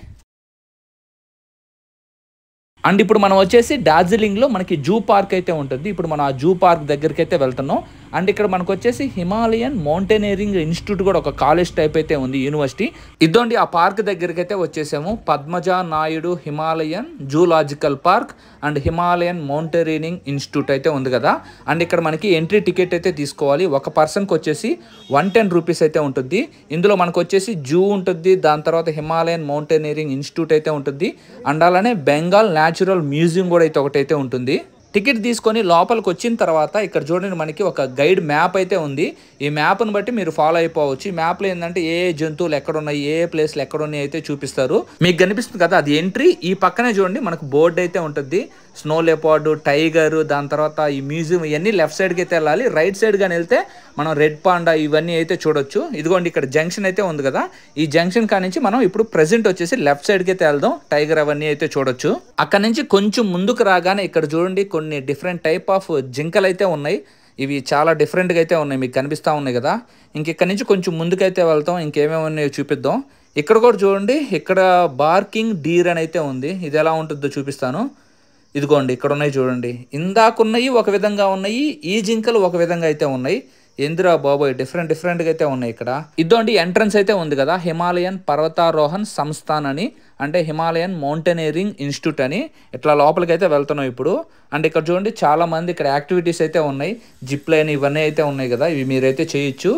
అండ్ ఇప్పుడు మనం వచ్చేసి డార్జిలింగ్లో మనకి జూ పార్క్ అయితే ఉంటుంది. ఇప్పుడు మనం ఆ జూ పార్క్ దగ్గరికి అయితే వెళ్తున్నాం. అండ్ ఇక్కడ మనకు వచ్చేసి హిమాలయన్ మౌంటైనరింగ్ ఇన్స్టిట్యూట్ కూడా ఒక కాలేజ్ టైప్ అయితే ఉంది యూనివర్సిటీ. ఇదోండి ఆ పార్క్ దగ్గరికి అయితే వచ్చేసాము. Padmaja Naidu Himalayan zoological park and Himalayan mountaineering institute అయితే ఉంది కదా. అండ్ ఇక్కడ మనకి ఎంట్రీ టికెట్ అయితే తీసుకోవాలి. ఒక పర్సన్కి వచ్చేసి వన్ టెన్ రూపీస్ అయితే ఉంటుంది. ఇందులో మనకు వచ్చేసి జూ ఉంటుంది దాని తర్వాత హిమాలయన్ మౌంటైనరింగ్ ఇన్స్టిట్యూట్ అయితే ఉంటుంది. అండ్ అలానే బెంగాల్ న్యాచురల్ మ్యూజియం కూడా అయితే ఒకటైతే ఉంటుంది. టికెట్ తీసుకొని లోపలికి వచ్చిన తర్వాత ఇక్కడ చూడండి మనకి ఒక గైడ్ మ్యాప్ అయితే ఉంది. ఈ మ్యాప్ను బట్టి మీరు ఫాలో అయిపోవచ్చు. ఈ మ్యాప్లో ఏంటంటే ఏ జంతువులు ఎక్కడ ఉన్నాయి ఏ ప్లేస్లు ఎక్కడున్నాయి అయితే చూపిస్తారు. మీకు కనిపిస్తుంది కదా అది ఎంట్రీ. ఈ పక్కనే చూడండి మనకు బోర్డు అయితే ఉంటుంది. స్నో లెపార్డ్ టైగర్ దాని తర్వాత ఈ మ్యూజియం ఇవన్నీ లెఫ్ట్ సైడ్కి అయితే వెళ్ళాలి. రైట్ సైడ్ కానీ వెళ్తే మనం రెడ్ పాండా ఇవన్నీ అయితే చూడొచ్చు. ఇదిగోండి ఇక్కడ జంక్షన్ అయితే ఉంది కదా. ఈ జంక్షన్ కానించి మనం ఇప్పుడు ప్రెసెంట్ వచ్చేసి లెఫ్ట్ సైడ్కి అయితే వెళ్దాం. టైగర్ అవన్నీ అయితే చూడొచ్చు. అక్కడ నుంచి కొంచెం ముందుకు రాగానే ఇక్కడ చూడండి కొన్ని డిఫరెంట్ టైప్ ఆఫ్ జింకలు అయితే ఉన్నాయి. ఇవి చాలా డిఫరెంట్గా అయితే ఉన్నాయి. మీకు కనిపిస్తూ ఉన్నాయి కదా. ఇంక ఇక్కడ నుంచి కొంచెం ముందుకైతే వెళ్తాం. ఇంకేమేమి ఉన్నాయో చూపిద్దాం. ఇక్కడ కూడా చూడండి. ఇక్కడ బార్కింగ్ డీర్ అని అయితే ఉంది. ఇది ఎలా ఉంటుందో చూపిస్తాను. ఇదిగోండి ఇక్కడ ఉన్నాయి చూడండి. ఇందాకున్నవి ఒక విధంగా ఉన్నాయి ఈ జింకలు ఒక విధంగా అయితే ఉన్నాయి. ఇందిరా బాబోయ్ డిఫరెంట్ డిఫరెంట్గా అయితే ఉన్నాయి ఇక్కడ. ఇదోండి ఎంట్రన్స్ అయితే ఉంది కదా హిమాలయన్ పర్వతారోహణ్ సంస్థాన్ అని అంటే హిమాలయన్ మౌంటైనరింగ్ ఇన్స్టిట్యూట్ అని. ఇట్లా లోపలికి అయితే వెళ్తున్నాం ఇప్పుడు. అండ్ ఇక్కడ చూడండి చాలా మంది ఇక్కడ యాక్టివిటీస్ అయితే ఉన్నాయి. జిప్ లైన్ ఇవన్నీ అయితే ఉన్నాయి కదా ఇవి మీరైతే చేయొచ్చు.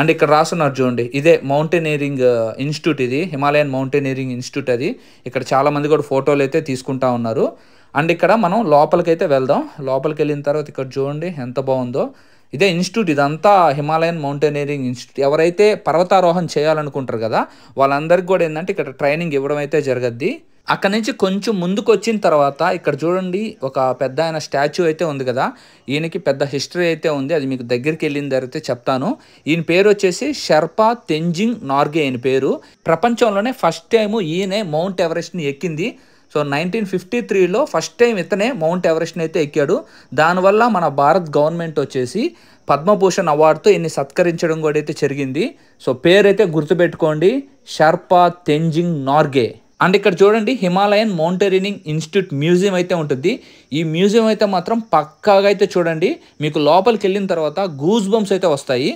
అండ్ ఇక్కడ రాస్తున్నారు చూడండి ఇదే మౌంటైనరింగ్ ఇన్స్టిట్యూట్ ఇది హిమాలయన్ మౌంటైనీరింగ్ ఇన్స్టిట్యూట్ అది. ఇక్కడ చాలామంది కూడా ఫోటోలు అయితే తీసుకుంటా ఉన్నారు. అండ్ ఇక్కడ మనం లోపలికైతే వెళ్దాం. లోపలికి వెళ్ళిన తర్వాత ఇక్కడ చూడండి ఎంత బాగుందో. ఇదే ఇన్స్టిట్యూట్ ఇదంతా హిమాలయన్ మౌంటైనీరింగ్ ఇన్స్టిట్యూట్. ఎవరైతే పర్వతారోహణ చేయాలనుకుంటారు కదా వాళ్ళందరికీ కూడా ఏంటంటే ఇక్కడ ట్రైనింగ్ ఇవ్వడం అయితే జరగద్ది. అక్కడ నుంచి కొంచెం ముందుకు వచ్చిన తర్వాత ఇక్కడ చూడండి ఒక పెద్ద ఆయన స్టాచ్యూ అయితే ఉంది కదా. ఈయనకి పెద్ద హిస్టరీ అయితే ఉంది. అది మీకు దగ్గరికి వెళ్ళిన తర్వాత చెప్తాను. ఈయన పేరు వచ్చేసి షర్పా తెంజింగ్ నార్గే ఈయన పేరు. ప్రపంచంలోనే ఫస్ట్ టైం ఈయనే మౌంట్ ఎవరెస్ట్ని ఎక్కింది. సో నైన్టీన్ ఫిఫ్టీ త్రీలో ఫస్ట్ టైం ఇతనే మౌంట్ ఎవరెస్ట్ని అయితే ఎక్కాడు. దానివల్ల మన భారత్ గవర్నమెంట్ వచ్చేసి పద్మభూషణ్ అవార్డుతో ఇన్ని సత్కరించడం కూడా అయితే జరిగింది. సో పేరైతే గుర్తుపెట్టుకోండి షర్పా తెంజింగ్ నార్గే. అండ్ ఇక్కడ చూడండి హిమాలయన్ మౌంటైనింగ్ ఇన్స్టిట్యూట్ మ్యూజియం అయితే ఉంటుంది. ఈ మ్యూజియం అయితే మాత్రం పక్కాగా అయితే చూడండి మీకు లోపలికి వెళ్ళిన తర్వాత గూజ్ బంప్స్ అయితే వస్తాయి.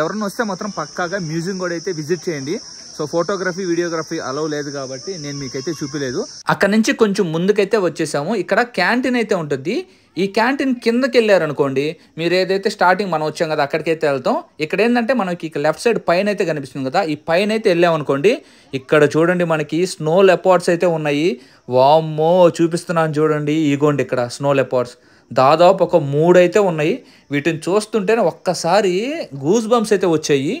ఎవరైనా వస్తే మాత్రం పక్కాగా మ్యూజియం కూడా అయితే విజిట్ చేయండి. సో ఫోటోగ్రఫీ వీడియోగ్రఫీ అలవ్ లేదు కాబట్టి నేను మీకైతే చూపించలేదు అక్కడ నుంచి కొంచెం ముందుకైతే వచ్చేసాము. ఇక్కడ క్యాంటీన్ అయితే ఉంటుంది. ఈ క్యాంటీన్ కిందకి వెళ్ళారనుకోండి మీరు ఏదైతే స్టార్టింగ్ మనం వచ్చాం కదా అక్కడికైతే వెళ్తాం. ఇక్కడ ఏంటంటే మనకి లెఫ్ట్ సైడ్ పైన అయితే కనిపిస్తుంది కదా ఈ పైన అయితే వెళ్ళామనుకోండి ఇక్కడ చూడండి మనకి స్నో లెపార్డ్స్ అయితే ఉన్నాయి. వామ్మో చూపిస్తున్నాను చూడండి ఇగోండి ఇక్కడ స్నో లెపార్డ్స్. దాదాపు ఒక మూడు అయితే ఉన్నాయి. వీటిని చూస్తుంటేనే ఒక్కసారి గూస్ బంప్స్ అయితే వచ్చాయి.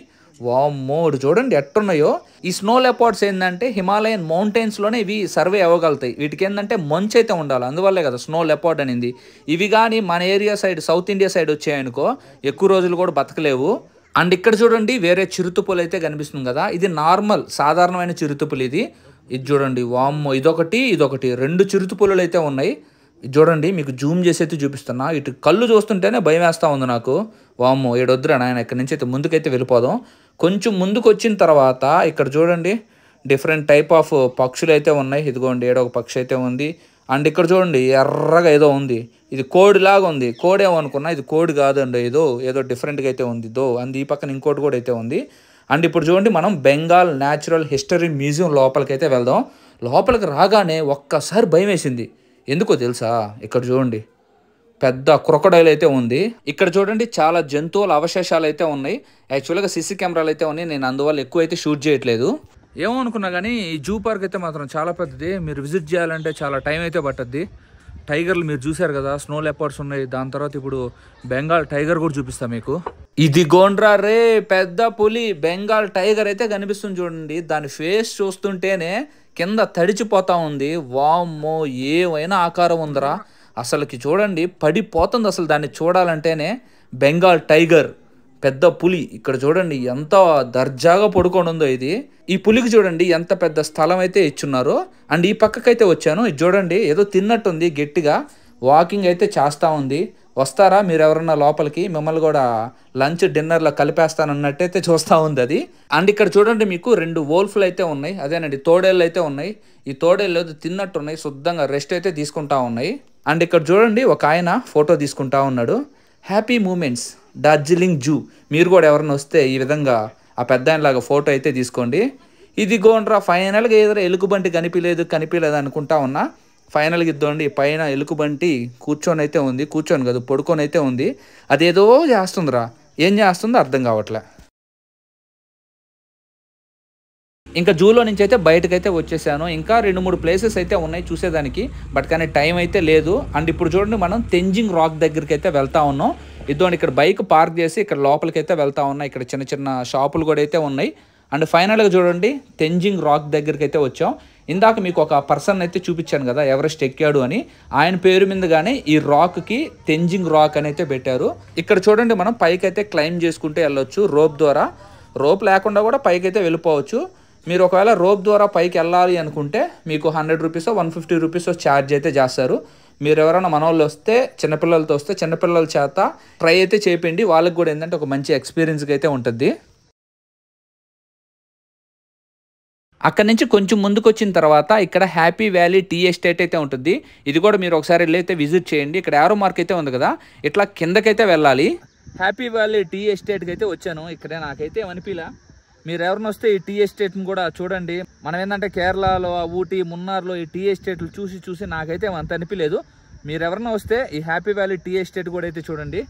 వామ్మో చూడండి ఎట్టున్నాయో. ఈ స్నో లెపార్డ్స్ ఏంటంటే హిమాలయన్ మౌంటైన్స్లోనే ఇవి సర్వే అవ్వగలుగుతాయి. వీటికి ఏంటంటే మంచు అయితే ఉండాలి. అందువల్లే కదా స్నో లెపార్డ్ అనేది. ఇవి కానీ మన area side south India side వచ్చాయనుకో ఎక్కువ రోజులు కూడా బతకలేవు. అండ్ ఇక్కడ చూడండి వేరే చిరుతుపులు అయితే కనిపిస్తుంది కదా. ఇది నార్మల్ సాధారణమైన చిరుతుపులు ఇది. ఇది చూడండి వామ్మో ఇదొకటి ఇదొకటి. రెండు చిరుతుపులు అయితే ఉన్నాయి. ఇది చూడండి మీకు జూమ్ చేసి అయితే చూపిస్తున్నా. ఇటు కళ్ళు చూస్తుంటేనే భయం వేస్తూ ఉంది నాకు. వామ్మో ఏడొద్దురా నాయన ఇక్కడి నుంచి అయితే ముందుకైతే వెళ్ళిపోదాం. కొంచెం ముందుకు వచ్చిన తర్వాత ఇక్కడ చూడండి డిఫరెంట్ టైప్ ఆఫ్ పక్షులు అయితే ఉన్నాయి. ఇదిగోండి ఏడో ఒక పక్షి అయితే ఉంది. అండ్ ఇక్కడ చూడండి ఎర్రగా ఏదో ఉంది. ఇది కోడి లాగా ఉంది. కోడి ఏమో అనుకున్నా ఇది కోడి కాదండి ఏదో ఏదో డిఫరెంట్గా అయితే ఉంది. దో అండ్ ఈ పక్కన ఇంకోటి కూడా అయితే ఉంది. అండ్ ఇప్పుడు చూడండి మనం బెంగాల్ న్యాచురల్ హిస్టరీ మ్యూజియం లోపలికి అయితే వెళ్దాం. లోపలికి రాగానే ఒక్కసారి భయం వేసింది ఎందుకో తెలుసా? ఇక్కడ చూడండి. పెద్ద క్రొకడైల్ అయితే ఉంది. ఇక్కడ చూడండి చాలా జంతువుల అవశేషాలు అయితే ఉన్నాయి. యాక్చువల్గా సీసీ కెమెరాలు అయితే ఉన్నాయి. నేను అందువల్ల ఎక్కువ అయితే షూట్ చేయట్లేదు. ఏమో అనుకున్నా కానీ ఈ జూ పార్క్ అయితే మాత్రం చాలా పెద్దది. మీరు విజిట్ చేయాలంటే చాలా టైం అయితే పట్టద్ది. టైగర్లు మీరు చూశారు కదా స్నో లెపర్స్ ఉన్నాయి. దాని తర్వాత ఇప్పుడు బెంగాల్ టైగర్ కూడా చూపిస్తా మీకు. ఇది గోండ్రా రే పెద్ద పులి. బెంగాల్ టైగర్ అయితే కనిపిస్తుంది చూడండి. దాని ఫేస్ చూస్తుంటేనే కింద తడిచిపోతా ఉంది. వామ్మో ఏమైనా ఆకారం ఉందరా. అసలుకి చూడండి పడిపోతుంది అసలు దాన్ని చూడాలంటేనే బెంగాల్ టైగర్ పెద్ద పులి. ఇక్కడ చూడండి ఎంత దర్జాగా పడుకొని ఉందో ఇది. ఈ పులికి చూడండి ఎంత పెద్ద స్థలం అయితే ఇచ్చున్నారో. అండ్ ఈ పక్కకైతే వచ్చాను. ఇది చూడండి ఏదో తిన్నట్టుంది గట్టిగా. వాకింగ్ అయితే చేస్తూ ఉంది. వస్తారా? మీరు ఎవరన్నా లోపలికి? మిమ్మల్ని కూడా లంచ్ డిన్నర్లో కలిపేస్తానన్నట్టయితే చూస్తూ ఉంది అది. అండ్ ఇక్కడ చూడండి మీకు రెండు వోల్ఫ్లు అయితే ఉన్నాయి. అదేనండి తోడేళ్ళు అయితే ఉన్నాయి. ఈ తోడేళ్ళు ఏదో తిన్నట్టు ఉన్నాయి శుద్ధంగా రెస్ట్ అయితే తీసుకుంటా ఉన్నాయి. అండ్ ఇక్కడ చూడండి ఒక ఆయన ఫోటో తీసుకుంటా ఉన్నాడు. Happy moments Darjeeling zoo. మీరు కూడా ఎవరైనా వస్తే ఈ విధంగా ఆ పెద్ద ఆయనలాగా ఫోటో అయితే తీసుకోండి. ఇది గోండ్రా ఫైనల్గా ఏదో ఎలుగుబంటి కనిపించలేదు కనిపించలేదు అనుకుంటా ఉన్నా. ఫైనల్గా ఇద్దండి. పైన ఎలుగుబంటి కూర్చొని అయితే ఉంది. కూర్చొని కాదు పడుకొని అయితే ఉంది. అదేదో చేస్తుందిరా. ఏం చేస్తుందో అర్థం కావట్లే. ఇంకా జూలో నుంచి అయితే బయటకైతే వచ్చేసాను. ఇంకా రెండు మూడు ప్లేసెస్ అయితే ఉన్నాయి చూసేదానికి. బట్ కానీ టైం అయితే లేదు. అండ్ ఇప్పుడు చూడండి మనం తెంజింగ్ రాక్ దగ్గరికి అయితే వెళ్తా ఉన్నాం. ఇద్దరు ఇక్కడ బైక్ పార్క్ చేసి ఇక్కడ లోపలికి అయితే వెళ్తా ఉన్నాం. ఇక్కడ చిన్న చిన్న షాపులు కూడా అయితే ఉన్నాయి. అండ్ ఫైనల్గా చూడండి తెంజింగ్ రాక్ దగ్గరికి అయితే వచ్చాం. ఇందాక మీకు ఒక పర్సన్ అయితే చూపించాను కదా ఎవరెస్ట్ ఎక్కాడు అని. ఆయన పేరు మీదగానే ఈ రాక్కి తెంజింగ్ రాక్ అని అయితే పెట్టారు. ఇక్కడ చూడండి మనం పైకి అయితే క్లైమ్ చేసుకుంటే వెళ్ళొచ్చు రోప్ ద్వారా. రోప్ లేకుండా కూడా పైకి అయితే వెళ్ళిపోవచ్చు. మీరు ఒకవేళ రోప్ ద్వారా పైకి వెళ్ళాలి అనుకుంటే మీకు hundred rupees one fifty rupees charge అయితే చేస్తారు. మీరు ఎవరైనా మన వాళ్ళు వస్తే చిన్నపిల్లలతో వస్తే చిన్నపిల్లల చేత ట్రై అయితే చేయండి. వాళ్ళకి కూడా ఏంటంటే ఒక మంచి ఎక్స్పీరియన్స్గా అయితే ఉంటుంది. అక్కడ నుంచి కొంచెం ముందుకు వచ్చిన తర్వాత ఇక్కడ హ్యాపీ వ్యాలీ టీ ఎస్టేట్ అయితే ఉంటుంది. ఇది కూడా మీరు ఒకసారి వెళ్ళైతే విజిట్ చేయండి. ఇక్కడ యారో మార్క్ అయితే ఉంది కదా. ఇట్లా కిందకైతే వెళ్ళాలి. హ్యాపీ వ్యాలీ టీ ఎస్టేట్కి అయితే వచ్చాను. ఇక్కడ నాకైతే అనిపిలా మీరు ఎవరిని వస్తే ఈ టీ ఎస్టేట్ని కూడా చూడండి. మనం ఏంటంటే కేరళలో ఊటీ మున్నార్లో ఈ టీ ఎస్టేట్లు చూసి చూసి నాకైతే అంత అనిపించలేదు మీరు ఎవరైనా వస్తే ఈ హ్యాపీ వ్యాలీ టీ ఎస్టేట్ కూడా అయితే చూడండి.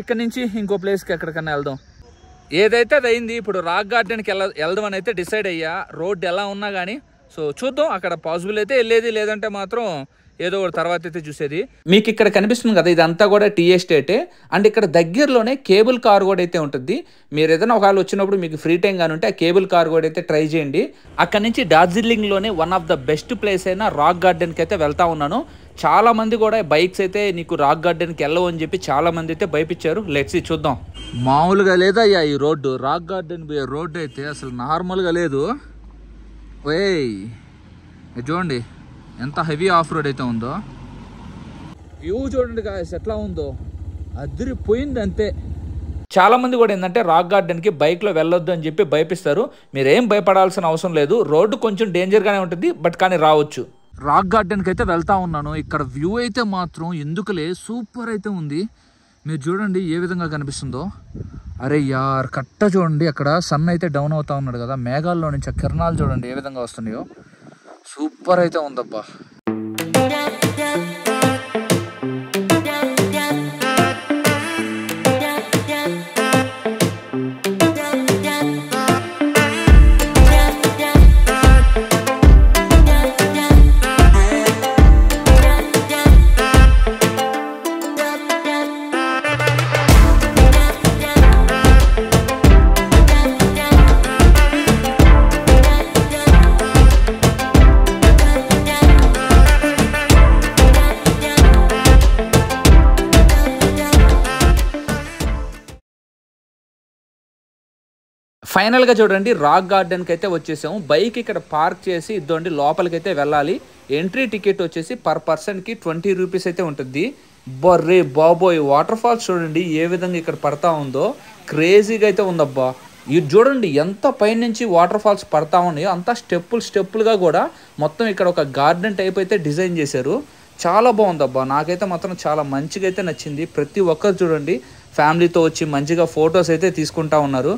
ఇక్కడ నుంచి ఇంకో ప్లేస్కి ఎక్కడికన్నా వెళ్దాం. ఏదైతే అది అయింది ఇప్పుడు రాక్ గార్డెన్కి వెళ్ళ వెళ్దామని అయితే డిసైడ్ అయ్యా. రోడ్ ఎలా ఉన్నా కానీ సో చూద్దాం అక్కడ పాసిబుల్ అయితే వెళ్ళేది లేదంటే మాత్రం ఏదో ఒకటి తర్వాత అయితే చూసేది. మీకు ఇక్కడ కనిపిస్తుంది కదా ఇదంతా కూడా టీ ఎస్టేటే. అండ్ ఇక్కడ దగ్గరలోనే కేబుల్ కార్ కూడా అయితే ఉంటుంది. మీరు ఏదైనా ఒకవేళ వచ్చినప్పుడు మీకు ఫ్రీ టైం కానీ ఉంటే ఆ కేబుల్ కార్ కూడా అయితే ట్రై చేయండి. అక్కడ నుంచి డార్జిలింగ్లోనే one of the best place అయిన రాక్ గార్డెన్కి అయితే వెళ్తా ఉన్నాను. చాలా మంది కూడా బైక్స్ అయితే నీకు రాక్ గార్డెన్కి వెళ్ళవు అని చెప్పి చాలా మంది అయితే భయపించారు లెట్స్ చూద్దాం. మామూలుగా లేదయ్యా ఈ రోడ్డు? రాక్ గార్డెన్ పోయే రోడ్డు అయితే అసలు నార్మల్గా లేదు. ఓయ్ చూడండి. ఎంత హెవీ ఆఫ్ రోడ్ అయితే ఉందో. వ్యూ చూడండి గాయస్ ఎట్లా ఉందో. అదిరిపోయింది అంతే. చాలా మంది కూడా ఏంటంటే రాక్ గార్డెన్కి బైక్లో వెళ్ళొద్దు అని చెప్పి భయపిస్తారు. మీరేం భయపడాల్సిన అవసరం లేదు. రోడ్డు కొంచెం డేంజర్గానే ఉంటుంది బట్ కానీ రావచ్చు. రాక్ గార్డెన్కి అయితే వెళ్తా ఉన్నాను. ఇక్కడ వ్యూ అయితే మాత్రం ఎందుకులే? సూపర్ అయితే ఉంది. మీరు చూడండి ఏ విధంగా కనిపిస్తుందో. అరే యార్ కట్ట చూడండి. అక్కడ సన్ అయితే డౌన్ అవుతా ఉన్నాడు కదా. మేఘాల్లో నుంచి ఆ కిరణాలు చూడండి ఏ విధంగా వస్తున్నాయో. సూపర్ అయితే ఉందబ్బా. ఫైనల్గా చూడండి రాక్ గార్డెన్కి అయితే వచ్చేసాము. బైక్ ఇక్కడ పార్క్ చేసి ఇద్దండి లోపలికి అయితే వెళ్ళాలి. ఎంట్రీ టికెట్ వచ్చేసి పర్ పర్సన్కి ట్వంటీ రూపీస్ అయితే ఉంటుంది. బర్రే బాబోయ్ వాటర్ ఫాల్స్ చూడండి ఏ విధంగా ఇక్కడ పడతా ఉందో. క్రేజీగా అయితే ఉందబ్బా. ఇది చూడండి ఎంత పైనుంచి వాటర్ ఫాల్స్ పడతా ఉన్నాయో అంతా స్టెప్పులు స్టెప్పులుగా కూడా మొత్తం ఇక్కడ ఒక గార్డెన్ టైప్ అయితే డిజైన్ చేశారు. చాలా బాగుందబ్బా. నాకైతే మాత్రం చాలా మంచిగా అయితే నచ్చింది. ప్రతి ఒక్కరు చూడండి ఫ్యామిలీతో వచ్చి మంచిగా ఫొటోస్ అయితే తీసుకుంటా ఉన్నారు.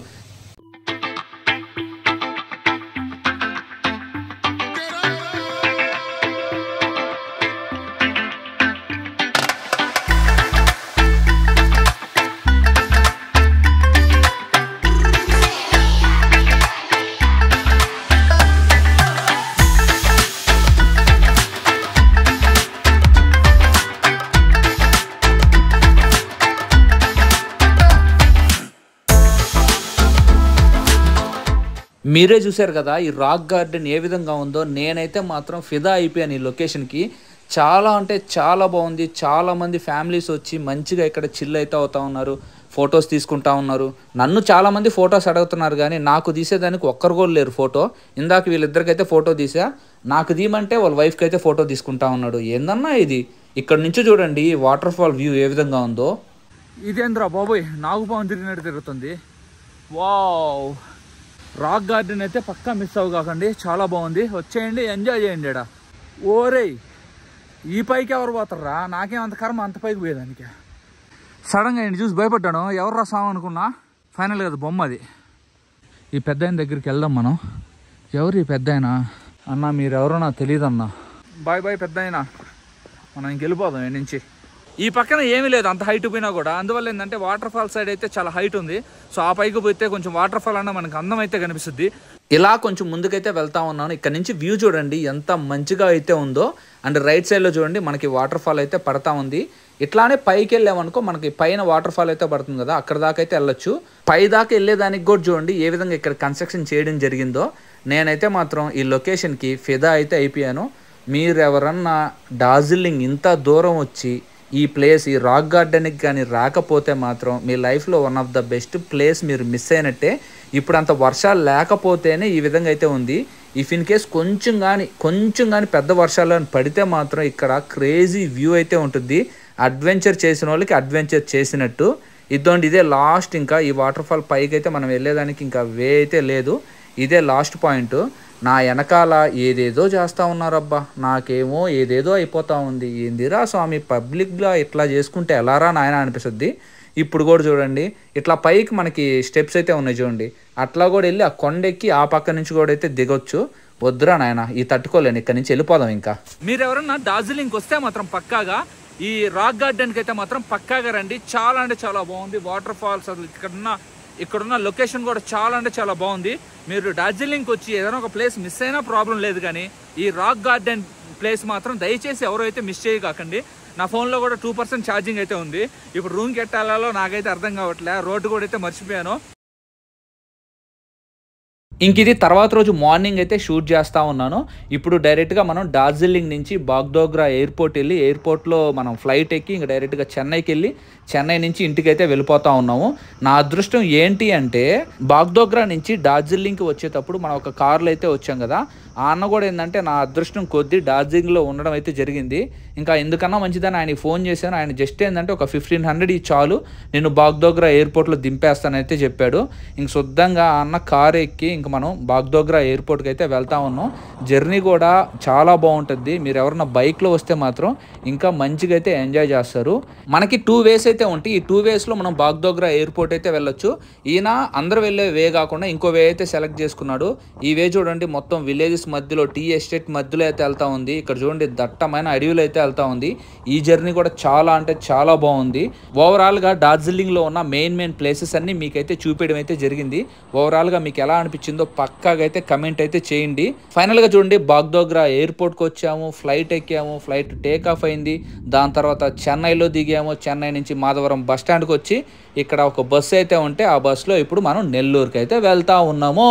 మీరే చూశారు కదా ఈ రాక్ గార్డెన్ ఏ విధంగా ఉందో నేనైతే మాత్రం ఫిదా అయిపోయాను ఈ లొకేషన్కి. చాలా అంటే చాలా బాగుంది చాలామంది ఫ్యామిలీస్ వచ్చి మంచిగా ఇక్కడ చిల్ అయితే అవుతా ఉన్నారు ఫొటోస్ తీసుకుంటా ఉన్నారు. నన్ను చాలామంది ఫొటోస్ అడుగుతున్నారు కానీ నాకు తీసేదానికి ఒక్కరు కూడా లేరు ఫోటో. ఇందాక వీళ్ళిద్దరికైతే ఫోటో తీసా నాకు తీయమంటే వాళ్ళ వైఫ్కి అయితే ఫోటో తీసుకుంటా ఉన్నాడు. ఏందన్నా ఇది? ఇక్కడ నుంచి చూడండి వాటర్ ఫాల్ వ్యూ ఏ విధంగా ఉందో. ఇదేంద్రా బాబోయ్ నాగుపాము తిరిగినట్టు తిరుగుతుంది. వావ్! రాక్ గార్డెన్ అయితే పక్కా మిస్ అవ్వ కాకండి. చాలా బాగుంది. వచ్చేయండి ఎంజాయ్ చేయండి ఇక్కడ ఓరేయ్ ఈ పైకి ఎవరు పోతారా నాకేం అంత కర్మ అంత పైకి పోయేదానికి. సడన్గా ఆయన చూసి భయపడ్డాను. ఎవరు రాసాం అనుకున్నా? ఫైనల్ కదా బొమ్మ అది. ఈ పెద్ద ఆయన దగ్గరికి వెళ్దాం మనం. ఎవరు ఈ పెద్ద ఆయన అన్న మీరెవరో నాకు తెలియదు అన్న బాయ్ బాయ్ పెద్ద మనం ఇంక వెళ్ళిపోదాం ఈ నుంచి. ఈ పక్కన ఏమీ లేదు అంత హైట్ పోయినా కూడా. అందువల్ల ఏంటంటే వాటర్ ఫాల్ సైడ్ అయితే చాలా హైట్ ఉంది. సో ఆ పైకి పోతే కొంచెం వాటర్ ఫాల్ అన్న మనకు అందం అయితే కనిపిస్తుంది. ఇలా కొంచెం ముందుకైతే వెళ్తా ఉన్నాను. ఇక్కడ నుంచి వ్యూ చూడండి ఎంత మంచిగా అయితే ఉందో. అండ్ రైట్ సైడ్లో చూడండి మనకి వాటర్ ఫాల్ అయితే పడతా ఉంది. ఇట్లానే పైకి వెళ్ళామనుకో మనకి పైన వాటర్ ఫాల్ అయితే పడుతుంది కదా. అక్కడ దాకా అయితే వెళ్ళొచ్చు. పై దాకా వెళ్ళేదానికి కూడా చూడండి ఏ విధంగా ఇక్కడ కన్స్ట్రక్షన్ చేయడం జరిగిందో. నేనైతే మాత్రం ఈ లొకేషన్కి ఫిదా అయితే అయిపోయాను. మీరు ఎవరన్నా డార్జిలింగ్ ఇంత దూరం వచ్చి ఈ ప్లేస్ ఈ రాక్ గార్డెన్కి కానీ రాకపోతే మాత్రం మీ లైఫ్లో one of the best place మీరు మిస్ అయినట్టే. ఇప్పుడు అంత వర్షాలు లేకపోతేనే ఈ విధంగా అయితే ఉంది. ఇఫ్ ఇన్ కేస్ కొంచెం కానీ కొంచెం కానీ పెద్ద వర్షాలు పడితే మాత్రం ఇక్కడ క్రేజీ వ్యూ అయితే ఉంటుంది. అడ్వెంచర్ చేసిన వాళ్ళకి అడ్వెంచర్ చేసినట్టు. ఇదోండి ఇదే లాస్ట్ ఇంకా ఈ వాటర్ ఫాల్ పైకి అయితే మనం వెళ్ళేదానికి ఇంకా వే అయితే లేదు. ఇదే లాస్ట్ పాయింట్ నా వెనకాల ఏదేదో చేస్తూ ఉన్నారబ్బా. నాకేమో ఏదేదో అయిపోతా ఉంది. ఏందిరా స్వామి పబ్లిక్గా ఇట్లా చేసుకుంటే ఎలారా నాయన అనిపిస్తుంది? ఇప్పుడు కూడా చూడండి ఇట్లా పైకి మనకి స్టెప్స్ అయితే ఉన్నాయి చూడండి. అట్లా కూడా వెళ్ళి ఆ కొండెక్కి ఆ పక్క నుంచి కూడా అయితే దిగొచ్చు. వద్దురా నాయన ఈ తట్టుకోలేను. ఇక్కడ నుంచి వెళ్ళిపోదాం ఇంకా. మీరు ఎవరన్నా డార్జిలింగ్ వస్తే మాత్రం పక్కాగా ఈ రాక్ గార్డెన్కి అయితే మాత్రం పక్కాగా రండి. చాలా అంటే చాలా బాగుంది. వాటర్ ఫాల్స్ అసలు ఇక్కడున్న ఇక్కడున్న లొకేషన్ కూడా చాలా అంటే చాలా బాగుంది. మీరు డార్జిలింగ్కి వచ్చి ఏదైనా ఒక ప్లేస్ మిస్ అయినా ప్రాబ్లం లేదు కానీ ఈ రాక్ గార్డెన్ ప్లేస్ మాత్రం దయచేసి ఎవరైతే మిస్ చేయకండి నా ఫోన్లో కూడా టూ పర్సెంట్ ఛార్జింగ్ అయితే ఉంది. ఇప్పుడు రూమ్కి ఎట్టాలో నాకైతే అర్థం కావట్లే. రోడ్డు కూడా అయితే మర్చిపోయాను. ఇంక ఇది తర్వాత రోజు మార్నింగ్ అయితే షూట్ చేస్తూ ఉన్నాను. ఇప్పుడు డైరెక్ట్గా మనం డార్జిలింగ్ నుంచి బాగ్డోగ్రా ఎయిర్పోర్ట్ వెళ్ళి ఎయిర్పోర్ట్లో మనం ఫ్లైట్ ఎక్కి ఇంక డైరెక్ట్గా చెన్నైకి వెళ్ళి చెన్నై నుంచి ఇంటికైతే వెళ్ళిపోతూ ఉన్నాము. నా అదృష్టం ఏంటి అంటే బాగ్డోగ్రా నుంచి డార్జిలింగ్కి వచ్చేటప్పుడు మనం ఒక కార్లో అయితే వచ్చాం కదా. ఆ అన్న కూడా ఏంటంటే నా అదృష్టం కొద్దీ డార్జిలింగ్లో ఉండడం అయితే జరిగింది. ఇంకా ఎందుకన్నా మంచిదని ఆయన ఫోన్ చేశాను. ఆయన జస్ట్ ఏంటంటే ఒక ఫిఫ్టీన్ హండ్రెడ్ ఈ చాలు. నేను బాగ్దోగ్రా ఎయిర్పోర్ట్లో దింపేస్తానైతే చెప్పాడు. ఇంక శుద్ధంగా అన్న కార్ ఎక్కి ఇంక మనం బాగ్దోగ్రా ఎయిర్పోర్ట్కి అయితే వెళ్తా ఉన్నాం. జర్నీ కూడా చాలా బాగుంటుంది. మీరు ఎవరన్నా బైక్లో వస్తే మాత్రం ఇంకా మంచిగా అయితే ఎంజాయ్ చేస్తారు. మనకి టూ వేస్ అయితే ఉంటాయి. ఈ టూ వేస్లో మనం బాగ్దోగ్రా ఎయిర్పోర్ట్ అయితే వెళ్ళొచ్చు. ఈయన అందరు వెళ్ళే వే కాకుండా ఇంకో వే అయితే సెలెక్ట్ చేసుకున్నాడు. ఈ వే చూడండి మొత్తం విలేజెస్ మధ్యలో టీ ఎస్టేట్ మధ్యలో అయితే వెళ్తా ఉంది. ఇక్కడ చూడండి దట్టమైన అడవిలో అయితే వెళ్తా ఉంది. ఈ జర్నీ కూడా చాలా అంటే చాలా బాగుంది. ఓవరాల్గా డార్జిలింగ్లో ఉన్న మెయిన్ మెయిన్ ప్లేసెస్ అన్ని మీకైతే చూపించడం అయితే జరిగింది. ఓవరాల్గా మీకు ఎలా అనిపించిందో పక్కాగా అయితే కమెంట్ అయితే చేయండి. ఫైనల్గా చూడండి బాగ్దోగ్రా ఎయిర్పోర్ట్కి వచ్చాము ఫ్లైట్ ఎక్కాము ఫ్లైట్ టేక్ ఆఫ్ అయింది. దాని తర్వాత చెన్నైలో దిగాము చెన్నై నుంచి మాధవరం బస్ స్టాండ్కి వచ్చి ఇక్కడ ఒక బస్సు అయితే ఉంటే ఆ బస్సులో ఇప్పుడు మనం నెల్లూరుకి అయితే వెళ్తా ఉన్నాము.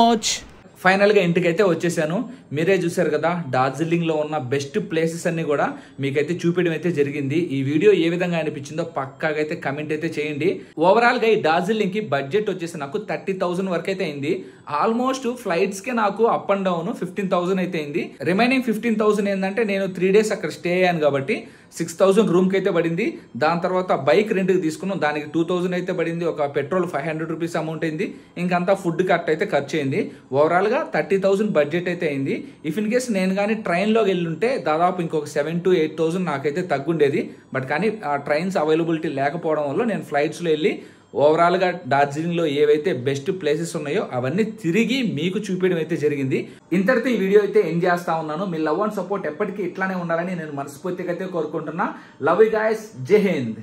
ఫైనల్గా ఇంటికైతే వచ్చేసాను. మీరే చూసారు కదా డార్జిలింగ్లో ఉన్న బెస్ట్ ప్లేసెస్ అన్నీ కూడా మీకైతే చూపించడం అయితే జరిగింది. ఈ వీడియో ఏ విధంగా అనిపించిందో పక్కాగా అయితే కమెంట్ అయితే చేయండి. ఓవరాల్గా ఈ డార్జిలింగ్కి బడ్జెట్ వచ్చేసి నాకు థర్టీ థౌసండ్ వరకు అయితే అయింది. ఆల్మోస్ట్ ఫ్లైట్స్కే నాకు up and down fifteen thousand అయితే అయింది. రిమైనింగ్ ఫిఫ్టీన్ థౌసండ్ ఏంటంటే నేను త్రీ డేస్ అక్కడ స్టే అయ్యాను కాబట్టి సిక్స్ థౌసండ్ రూమ్కి అయితే పడింది. దాని తర్వాత బైక్ రెంట్కి తీసుకున్నాం. దానికి టూ థౌసండ్ అయితే పడింది. ఒక petrol five hundred rupees amount అయింది. ఇంకంతా ఫుడ్ కట్ అయితే ఖర్చు అయింది. ఓవరాల్గా థర్టీ థౌసండ్ బడ్జెట్ అయితే అయింది. ఇఫ్ ఇన్ కేస్ నేను కానీ ట్రైన్లో వెళ్ళుంటే దాదాపు ఇంకొక సెవెన్ టు ఎయిట్ థౌసండ్ నాకైతే తగ్గుండేది. బట్ కానీ ఆ ట్రైన్స్ అవైలబిలిటీ లేకపోవడం వల్ల నేను ఫ్లైట్స్లో వెళ్ళి ఓవరాల్గా డార్జిలింగ్లో ఏవైతే బెస్ట్ ప్లేసెస్ ఉన్నాయో అవన్నీ తిరిగి మీకు చూపించడం అయితే జరిగింది. ఇంతటితో ఈ వీడియో అయితే ఎండ్ చేస్తా ఉన్నాను. మీ లవ్ అండ్ సపోర్ట్ ఎప్పటికీ ఇట్లానే ఉండాలని నేను మనస్ఫూర్తిగా అయితే కోరుకుంటున్నా. లవ్ యూ గాయస్ జై హింద్.